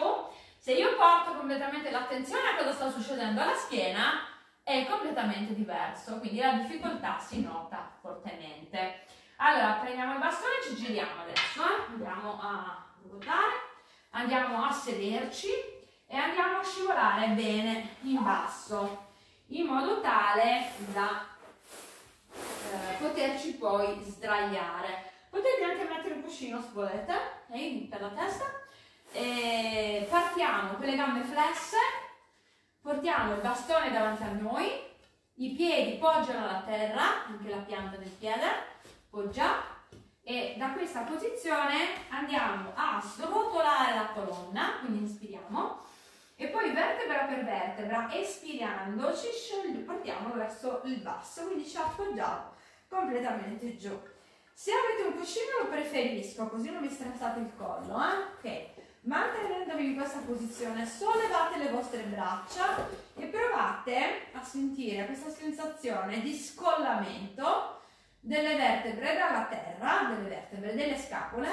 se io porto completamente l'attenzione a cosa sta succedendo alla schiena, è completamente diverso, quindi la difficoltà si nota fortemente. Allora, prendiamo il bastone e ci giriamo adesso, andiamo a ruotare, andiamo a sederci e andiamo a scivolare bene in basso, in modo tale da eh, poterci poi sdraiare. Potete anche mettere un cuscino se volete, eh, per la testa. E partiamo con le gambe flesse, portiamo il bastone davanti a noi, i piedi poggiano alla terra, anche la pianta del piede, poggia, e da questa posizione andiamo a srotolare la colonna, quindi inspiriamo, e poi vertebra per vertebra, espirando, ci portiamo verso il basso, quindi ci appoggiamo completamente giù. Se avete un cuscino lo preferisco, così non vi stressate il collo, eh? Ok. Mantenendovi in questa posizione, sollevate le vostre braccia e provate a sentire questa sensazione di scollamento delle vertebre dalla terra, delle vertebre, delle scapole,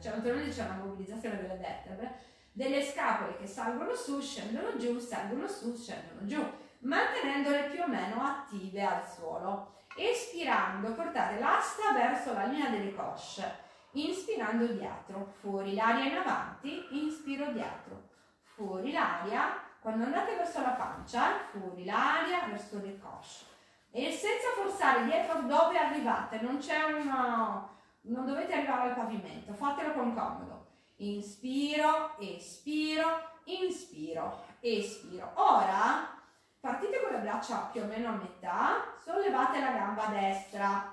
cioè naturalmente c'è una mobilizzazione delle vertebre, delle scapole che salgono su, scendono giù, salgono su, scendono giù, mantenendole più o meno attive al suolo. Espirando, portate l'asta verso la linea delle cosce, inspirando dietro, fuori l'aria in avanti, inspiro dietro, fuori l'aria, quando andate verso la pancia, fuori l'aria verso le cosce e senza forzare dietro dove arrivate, non c'è una... non dovete arrivare al pavimento, fatelo con comodo. Inspiro, espiro, inspiro, espiro. Ora partite con le braccia più o meno a metà, sollevate la gamba destra,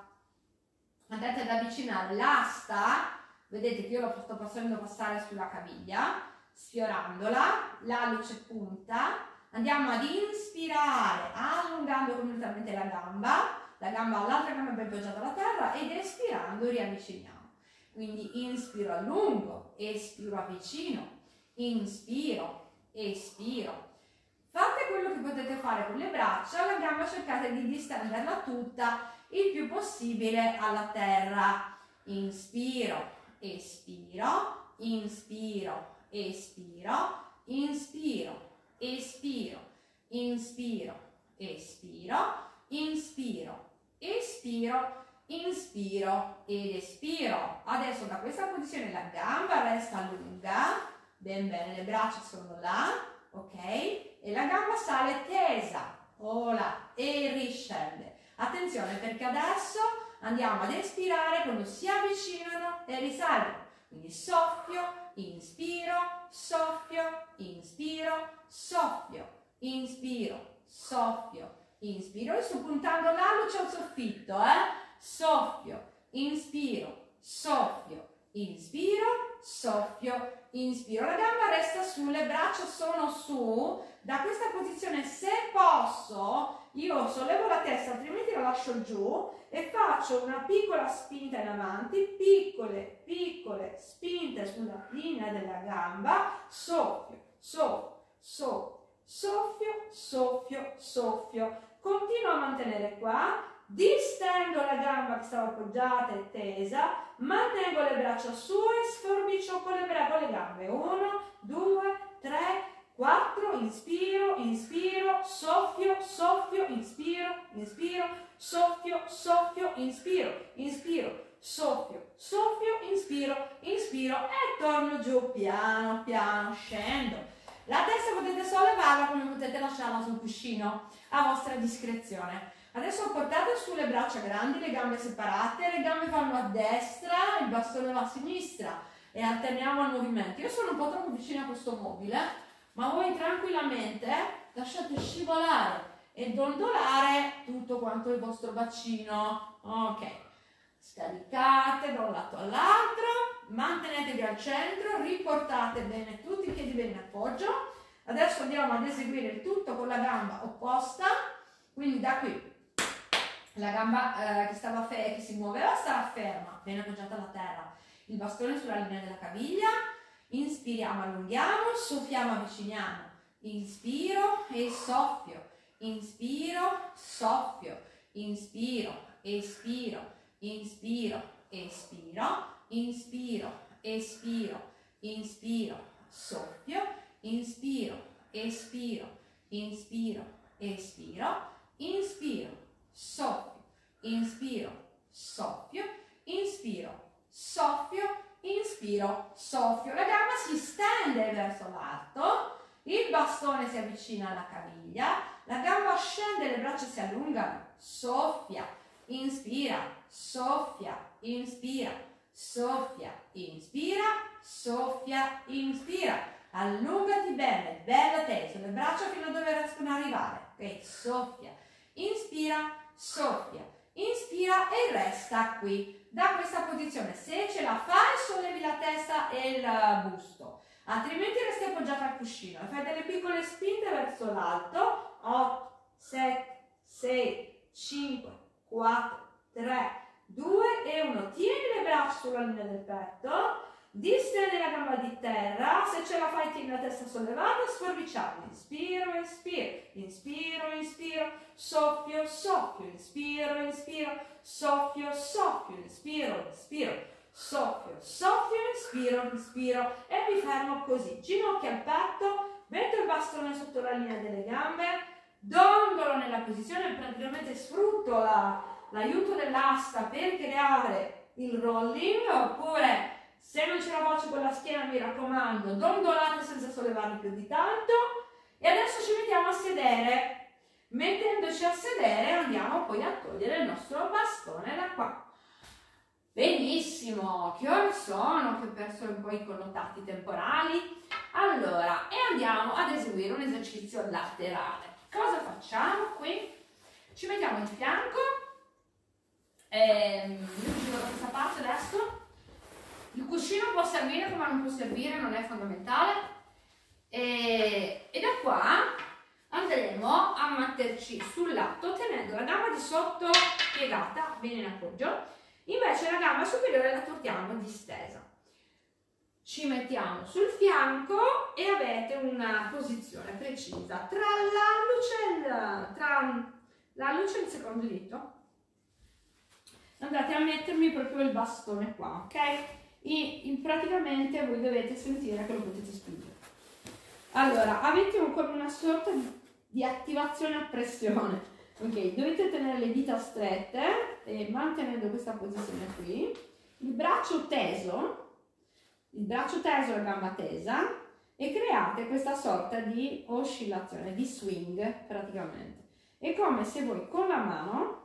andate ad avvicinare l'asta vedete che io lo sto facendo passare sulla caviglia, sfiorandola, la luce punta, andiamo ad inspirare allungando completamente la gamba, la gamba, l'altra gamba ben poggiata alla terra ed espirando riavviciniamo. Quindi inspiro a lungo, espiro avvicino, inspiro, espiro. Fate quello che potete fare con le braccia, la gamba cercate di distenderla tutta il più possibile alla terra. Inspiro, espiro, inspiro, espiro, inspiro, espiro, inspiro, espiro, inspiro, espiro, inspiro. Ed espiro. Adesso da questa posizione la gamba resta lunga, ben bene, le braccia sono là, ok? E la gamba sale tesa, ora, e riscende. Attenzione perché adesso andiamo ad espirare quando si avvicinano e risalgono. Quindi soffio, inspiro, soffio, inspiro, soffio, inspiro, soffio, inspiro. E sto puntando la luce al soffitto, eh? Soffio, inspiro, soffio, inspiro, soffio, inspiro. La gamba resta su, le braccia sono su. Da questa posizione, se posso, io sollevo la testa, altrimenti la lascio giù e faccio una piccola spinta in avanti, piccole, piccole spinte sulla linea della gamba, soffio, soffio, soffio, soffio, soffio, soffio. Continuo a mantenere qua, distendo la gamba che stava appoggiata e tesa, mantengo le braccia su e sforbicio con le, con le gambe. Uno, due, tre, 4, inspiro, inspiro, soffio, soffio, inspiro, inspiro, soffio, soffio, inspiro, inspiro, soffio, soffio, inspiro, inspiro e torno giù piano piano, scendo. La testa potete sollevarla come potete lasciarla sul cuscino a vostra discrezione. Adesso portate sulle braccia grandi, le gambe separate, le gambe vanno a destra, il bastone va a sinistra e alterniamo il movimento. Io sono un po' troppo vicino a questo mobile, ma voi tranquillamente lasciate scivolare e dondolare tutto quanto il vostro bacino. Ok, scaricate da un lato all'altro, mantenetevi al centro, riportate bene tutti i piedi bene in appoggio. Adesso andiamo ad eseguire tutto con la gamba opposta, quindi da qui la gamba eh, che, stava che si muoveva sarà ferma, bene appoggiata alla terra, il bastone sulla linea della caviglia, Inspiriamo, allunghiamo, soffiamo, avviciniamo. Inspiro e soffio. Inspiro, soffio. Inspiro, espiro. Inspiro, espiro. Inspiro, espiro. Inspiro, soffio. Inspiro, espiro. Inspiro, espiro. Inspiro, soffio. Inspiro, soffio. Inspiro, soffio inspiro, soffio, la gamba si stende verso l'alto, il bastone si avvicina alla caviglia, la gamba scende, le braccia si allungano, soffia, inspira, soffia, inspira, soffia, inspira, soffia, inspira. Allungati bene, bella teso, le braccia fino a dove riescono ad arrivare. Ok, soffia, inspira, soffia, inspira e resta qui da questa posizione. Se ce la fai, sollevi la testa e il busto, altrimenti resti appoggiata al cuscino. Fai delle piccole spinte verso l'alto. 8, 7, 6, 5, 4, 3, 2 e 1. Tieni le braccia sulla linea del petto. Distendi la gamba di terra, se ce la fai tieni la testa sollevata, sforbiciamo, inspiro, inspiro, inspiro, inspiro, soffio, soffio, inspiro, inspiro, soffio, soffio, inspiro, inspiro, soffio, soffio, inspiro, inspiro. E mi fermo così, ginocchia al petto, metto il bastone sotto la linea delle gambe, dondolo nella posizione, praticamente sfrutto la, l'aiuto dell'asta per creare il rolling oppure se non ce la faccio con la schiena, mi raccomando, dondolate senza sollevarli più di tanto. E adesso ci mettiamo a sedere. Mettendoci a sedere andiamo poi a togliere il nostro bastone da qua. Benissimo, che ore sono? Che ho perso un po' i connotati temporali. Allora, e andiamo ad eseguire un esercizio laterale. Cosa facciamo qui? Ci mettiamo in fianco. Ehm, io giro da questa parte adesso Il cuscino può servire come non può servire, non è fondamentale. E, e da qua andremo a metterci sul lato tenendo la gamba di sotto piegata, bene in appoggio. Invece la gamba superiore la portiamo distesa. Ci mettiamo sul fianco e avete una posizione precisa tra la luce, tra la luce e il secondo dito andate a mettermi proprio il bastone qua, ok? E in, praticamente voi dovete sentire che lo potete spingere. Allora, avete un, come una sorta di, di attivazione a pressione, ok? Dovete tenere le dita strette e mantenendo questa posizione qui, il braccio teso, il braccio teso e la gamba tesa e create questa sorta di oscillazione, di swing praticamente. È come se voi con la mano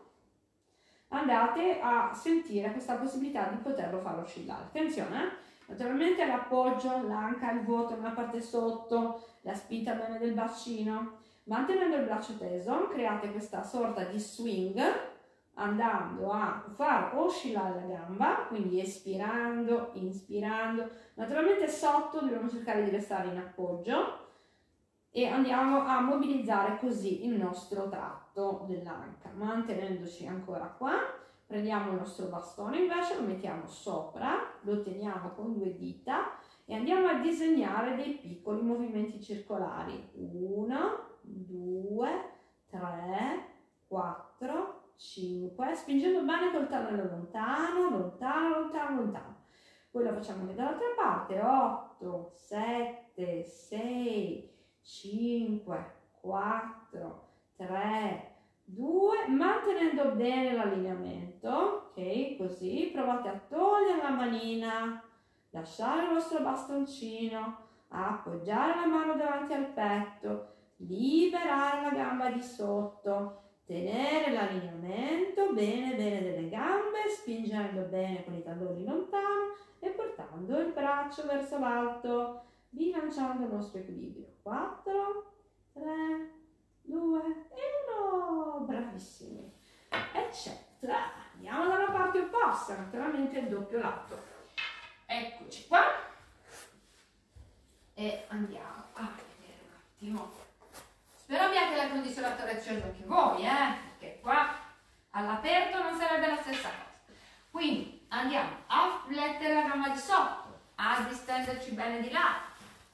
andate a sentire questa possibilità di poterlo far oscillare. Attenzione, eh? naturalmente l'appoggio, l'anca, il vuoto nella parte sotto, la spinta bene del bacino. Mantenendo il braccio teso, create questa sorta di swing andando a far oscillare la gamba, quindi espirando, inspirando. Naturalmente sotto dobbiamo cercare di restare in appoggio e andiamo a mobilizzare così il nostro tratto dell'anca, mantenendoci ancora qua. Prendiamo il nostro bastone invece, lo mettiamo sopra, lo teniamo con due dita e andiamo a disegnare dei piccoli movimenti circolari. 1, 2, 3, 4, 5, spingendo bene col tallone lontano, lontano, lontano, lontano. Poi lo facciamo anche dall'altra parte, 8, 7, 6, 5, 4, 3, 2, mantenendo bene l'allineamento, ok? Così provate a togliere la manina, lasciare il vostro bastoncino, appoggiare la mano davanti al petto, liberare la gamba di sotto, tenere l'allineamento bene bene delle gambe, spingendo bene con i talloni lontano e portando il braccio verso l'alto bilanciando il nostro equilibrio. 4, 3, 2 e 1. Bravissimi. Eccetera. Andiamo dalla parte opposta, naturalmente il doppio lato. Eccoci qua. E andiamo a vedere un attimo. Spero abbiate la condizionatore acceso anche voi, eh? Perché qua all'aperto non sarebbe la stessa cosa. Quindi andiamo a flettere la gamba di sotto, a distenderci bene di là,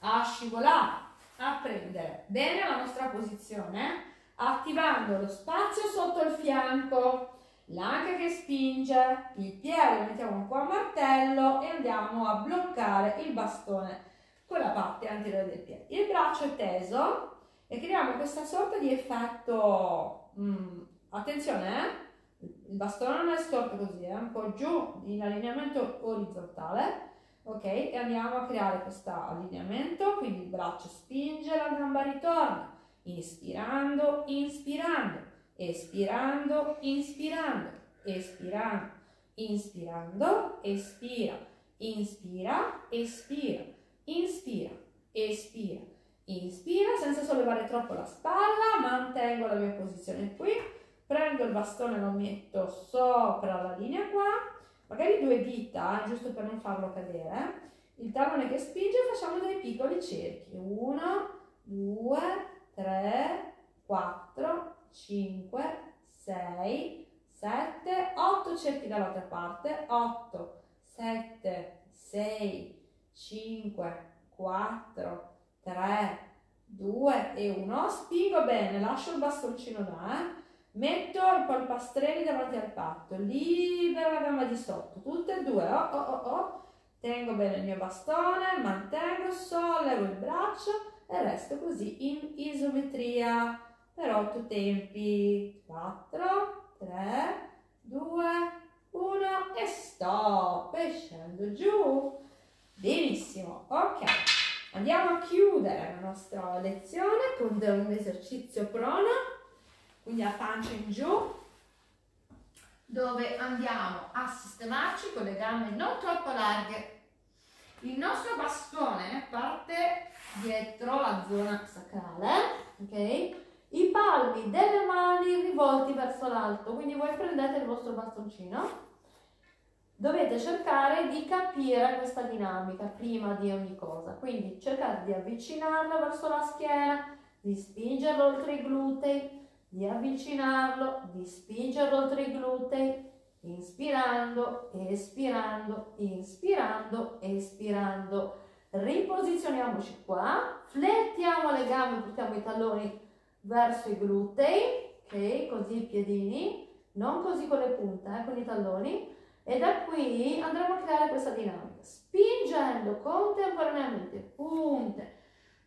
a scivolare, a prendere bene la nostra posizione, attivando lo spazio sotto il fianco, l'anca che spinge, il piede lo mettiamo un po' a martello e andiamo a bloccare il bastone con la parte anteriore del piede. Il braccio è teso e creiamo questa sorta di effetto, mm, attenzione eh, il bastone non è storto così, è un po' giù in allineamento orizzontale, ok? E andiamo a creare questo allineamento, quindi il braccio spinge, la gamba ritorna, inspirando, inspirando, espirando, inspirando, espirando, inspirando, espira, inspira, espira, inspira, espira, inspira senza sollevare troppo la spalla, mantengo la mia posizione qui, prendo il bastone, lo metto sopra la linea qua, magari due dita, giusto per non farlo cadere, il tallone che spinge facciamo dei piccoli cerchi, 1, 2, 3, 4, 5, 6, 7, 8 cerchi dall'altra parte, 8, 7, 6, 5, 4, 3, 2 e 1, spingo bene, lascio il bastoncino là, eh? Metto i polpastrelli davanti al patto, libero la gamba di sotto, tutte e due, oh, oh, oh, oh. Tengo bene il mio bastone, mantengo, sollevo il braccio e resto così in isometria per otto tempi. 4, 3, 2, 1 e stop e scendo giù. Benissimo, ok. Andiamo a chiudere la nostra lezione con un esercizio prono quindi a pancia in giù, dove andiamo a sistemarci con le gambe non troppo larghe. Il nostro bastone parte dietro la zona sacrale, ok? I palmi delle mani rivolti verso l'alto, quindi voi prendete il vostro bastoncino, dovete cercare di capire questa dinamica prima di ogni cosa. Quindi cercate di avvicinarlo verso la schiena, di spingerlo oltre i glutei, di avvicinarlo, di spingerlo oltre i glutei, inspirando, espirando, inspirando, espirando. Riposizioniamoci qua, flettiamo le gambe, portiamo i talloni verso i glutei, ok? Così i piedini, non così con le punte, eh, con i talloni. E da qui andremo a creare questa dinamica, spingendo contemporaneamente punte,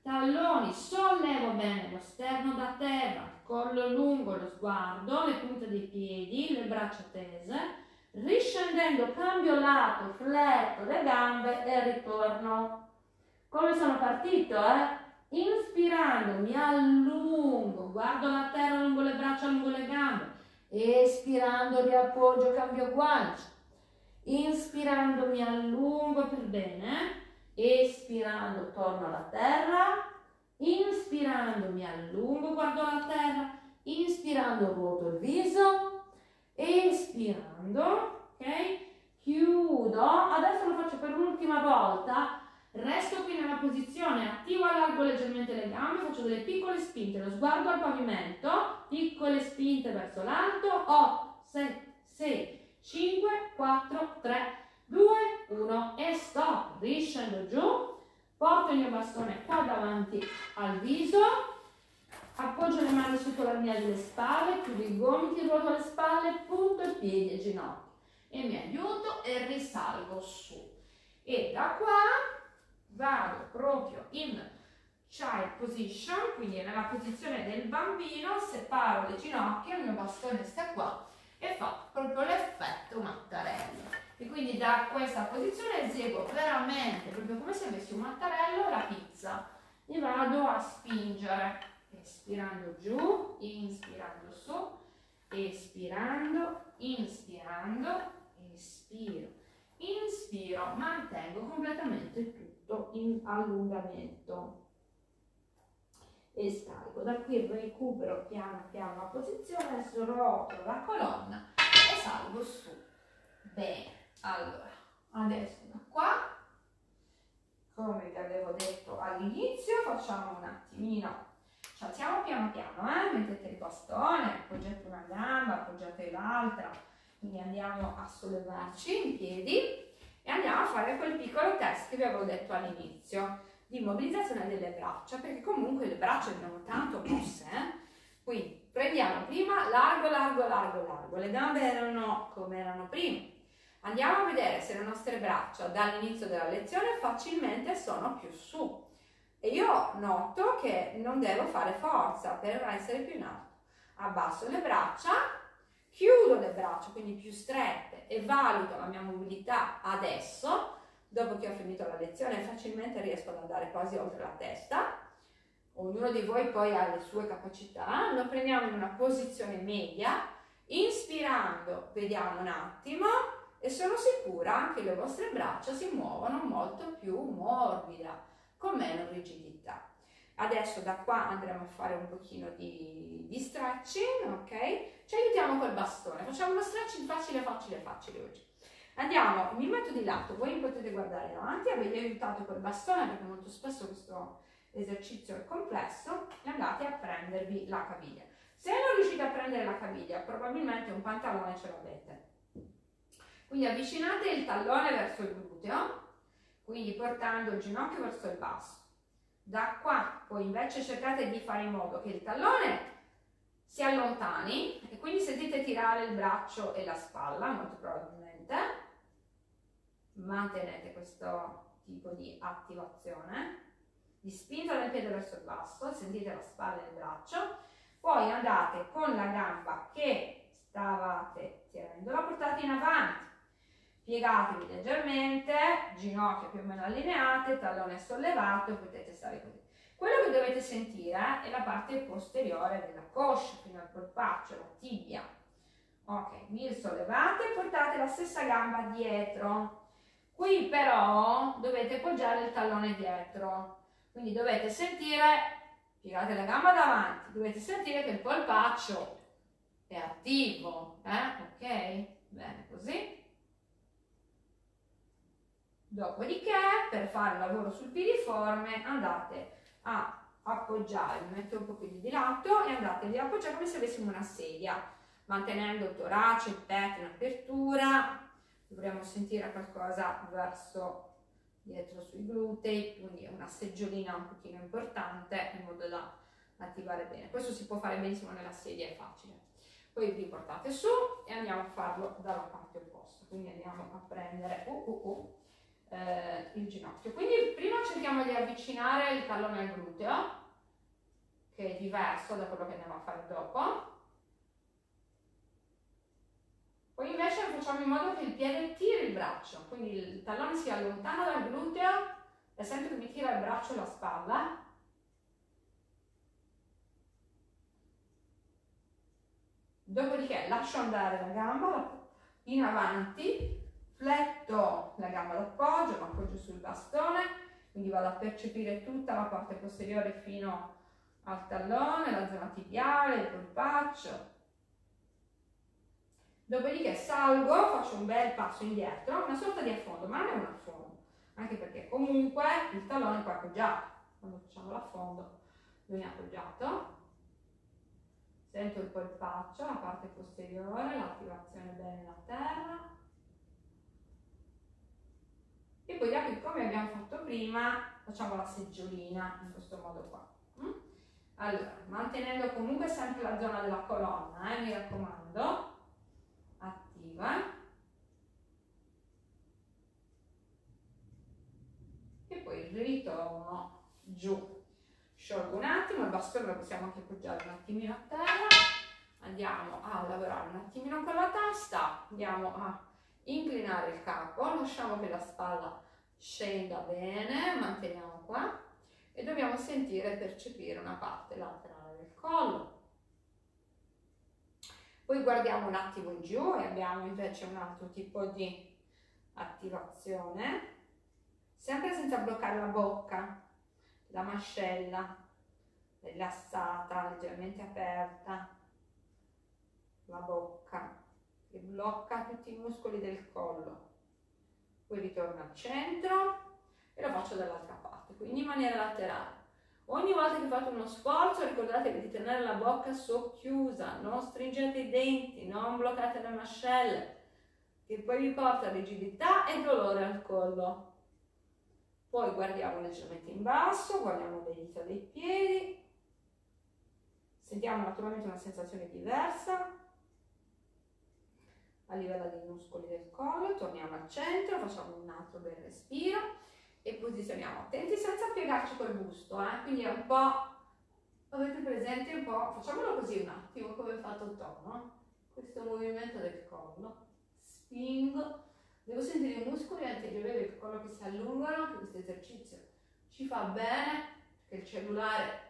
talloni, sollevo bene lo sterno da terra, collo lungo, lo sguardo, le punte dei piedi, le braccia tese, riscendendo, cambio lato, fletto le gambe e ritorno. Come sono partito, eh? Inspirando mi allungo, guardo la terra lungo le braccia, lungo le gambe. Espirando riappoggio, cambio guancia. Inspirando mi allungo per bene. Espirando torno alla terra. Inspirando mi allungo, guardo la terra. Inspirando ruoto il viso. Espirando, ok? Chiudo. Adesso lo faccio per l'ultima volta Resto qui nella posizione, attivo allargo leggermente le gambe, faccio delle piccole spinte, lo sguardo al pavimento, piccole spinte verso l'alto, 8, 7, 6, 5, 4, 3, 2, 1 e stop, riscendo giù, porto il mio bastone qua davanti al viso, appoggio le mani sotto la linea delle spalle, chiudo i gomiti, ruoto le spalle, punto i piedi e ginocchia e mi aiuto e risalgo su. E da qua vado proprio in child position, quindi nella posizione del bambino, separo le ginocchia, il mio bastone sta qua e fa proprio l'effetto mattarello. E da questa posizione eseguo veramente, proprio come se avessi un mattarello, la pizza. E vado a spingere, espirando giù, inspirando su, espirando, inspirando, espiro, inspiro, mantengo completamente tutto in allungamento e scarico. Da qui recupero piano piano la posizione, rotolo la colonna e salgo su. Bene, allora, adesso da qua, come vi avevo detto all'inizio, facciamo un attimino, ci alziamo piano piano, eh? mettete il bastone, appoggiate una gamba, appoggiate l'altra, quindi andiamo a sollevarci in piedi e andiamo a fare quel piccolo test che vi avevo detto all'inizio di mobilizzazione delle braccia perché comunque le braccia abbiamo tanto mosse eh? quindi prendiamo prima largo largo largo largo le gambe erano come erano prima andiamo a vedere se le nostre braccia dall'inizio della lezione facilmente sono più su. E io noto che non devo fare forza per essere più in alto. Abbasso le braccia chiudo le braccia, quindi più strette, e valuto la mia mobilità adesso, dopo che ho finito la lezione, facilmente riesco ad andare quasi oltre la testa. Ognuno di voi poi ha le sue capacità. Lo prendiamo in una posizione media, inspirando, vediamo un attimo, e sono sicura che le vostre braccia si muovono molto più morbida, con meno rigidità. Adesso da qua andremo a fare un pochino di, di stretching, ok? Ci aiutiamo col bastone, facciamo uno stretching facile, facile, facile oggi. Andiamo, mi metto di lato, voi potete guardare davanti, avete aiutato col bastone perché molto spesso questo esercizio è complesso e andate a prendervi la caviglia. Se non riuscite a prendere la caviglia, probabilmente un pantalone ce l'avete. Quindi avvicinate il tallone verso il gluteo, quindi portando il ginocchio verso il basso. Da qua poi invece cercate di fare in modo che il tallone si allontani e quindi sentite tirare il braccio e la spalla molto probabilmente. Mantenete questo tipo di attivazione. Di spinta del piede verso il basso sentite la spalla e il braccio. Poi andate con la gamba che stavate tenendo la portate in avanti Piegatevi leggermente, ginocchia più o meno allineate, tallone sollevato potete stare così. Quello che dovete sentire è la parte posteriore della coscia, fino al polpaccio, la tibia. Ok, vi sollevate e portate la stessa gamba dietro. Qui però dovete poggiare il tallone dietro. Quindi dovete sentire, piegate la gamba davanti, dovete sentire che il polpaccio è attivo. Eh? Ok? Bene, così. Dopodiché, per fare il lavoro sul piriforme, andate a appoggiare, metto un pochino di lato e andate lì a appoggiare come se avessimo una sedia, mantenendo il torace, il petto in apertura, dovremmo sentire qualcosa verso dietro sui glutei, quindi una seggiolina un pochino importante in modo da attivare bene. Questo si può fare benissimo nella sedia, è facile. Poi vi portate su e andiamo a farlo dalla parte opposta, quindi andiamo a prendere uh, uh, uh, eh, il ginocchio. Quindi prima cerchiamo di avvicinare il tallone al gluteo, che è diverso da quello che andiamo a fare dopo. Poi invece facciamo in modo che il piede tiri il braccio, quindi il tallone si allontana dal gluteo e sento che mi tira il braccio e la spalla. Dopodiché lascio andare la gamba in avanti, fletto la gamba d'appoggio, ma appoggio sul bastone, quindi vado a percepire tutta la parte posteriore fino al tallone, la zona tibiale, il polpaccio. Dopodiché salgo, faccio un bel passo indietro, una sorta di affondo, ma non è un affondo, anche perché comunque il tallone è qua appoggiato. Quando facciamo l'affondo, è appoggiato. Sento il polpaccio, la parte posteriore, l'attivazione bene la terra. E poi da qui, come abbiamo fatto prima, facciamo la seggiolina in questo modo qua. Mm? Allora, mantenendo comunque sempre la zona della colonna, eh, mi raccomando attiva e poi ritorno giù sciolgo un attimo il bastone lo possiamo anche appoggiare un attimino a terra andiamo a lavorare un attimino con la testa andiamo a inclinare il capo lasciamo che la spalla scenda bene manteniamo qua e dobbiamo sentire e percepire una parte laterale del collo. Poi guardiamo un attimo in giù e abbiamo invece un altro tipo di attivazione, sempre senza bloccare la bocca, la mascella rilassata, leggermente aperta, la bocca che blocca tutti i muscoli del collo. Poi ritorno al centro e lo faccio dall'altra parte, quindi in maniera laterale. Ogni volta che fate uno sforzo ricordatevi di tenere la bocca socchiusa, non stringete i denti, non bloccate le mascelle, che poi vi porta rigidità e dolore al collo. Poi guardiamo leggermente in basso, guardiamo le dita dei piedi, sentiamo naturalmente una sensazione diversa a livello dei muscoli del collo, torniamo al centro, facciamo un altro bel respiro e posizioniamo attenti senza piegarci col busto, eh? quindi è un po', avete presente un po', facciamolo così un attimo come ho fatto Tom, questo movimento del collo, spingo, devo sentire i muscoli anteriori del collo che si allungano, anche questo esercizio ci fa bene, perché il cellulare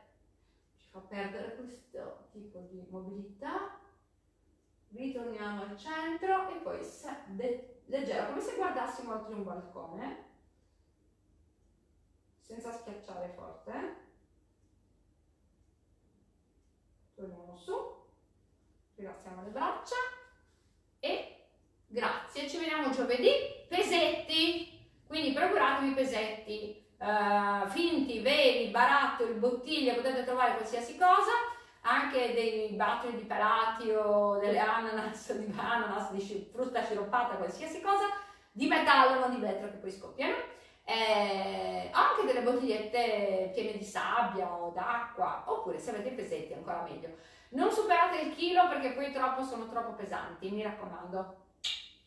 ci fa perdere questo tipo di mobilità, ritorniamo al centro e poi leggero, come se guardassimo oltre un balcone, senza schiacciare forte. Torniamo su, rilassiamo le braccia e grazie, ci vediamo giovedì, pesetti, quindi procuratevi pesetti, uh, finti, veri, barattoli, bottiglie, potete trovare qualsiasi cosa, anche dei barattoli di pelati o delle ananas, di ananas, di frutta sciroppata, qualsiasi cosa, di metallo, non di vetro che poi scoppiano eh, anche delle bottigliette piene di sabbia o d'acqua, oppure se avete pesetti ancora meglio. Non superate il chilo perché poi troppo sono troppo pesanti, mi raccomando.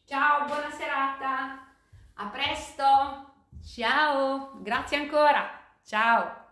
Ciao, buona serata, a presto, ciao, grazie ancora, ciao.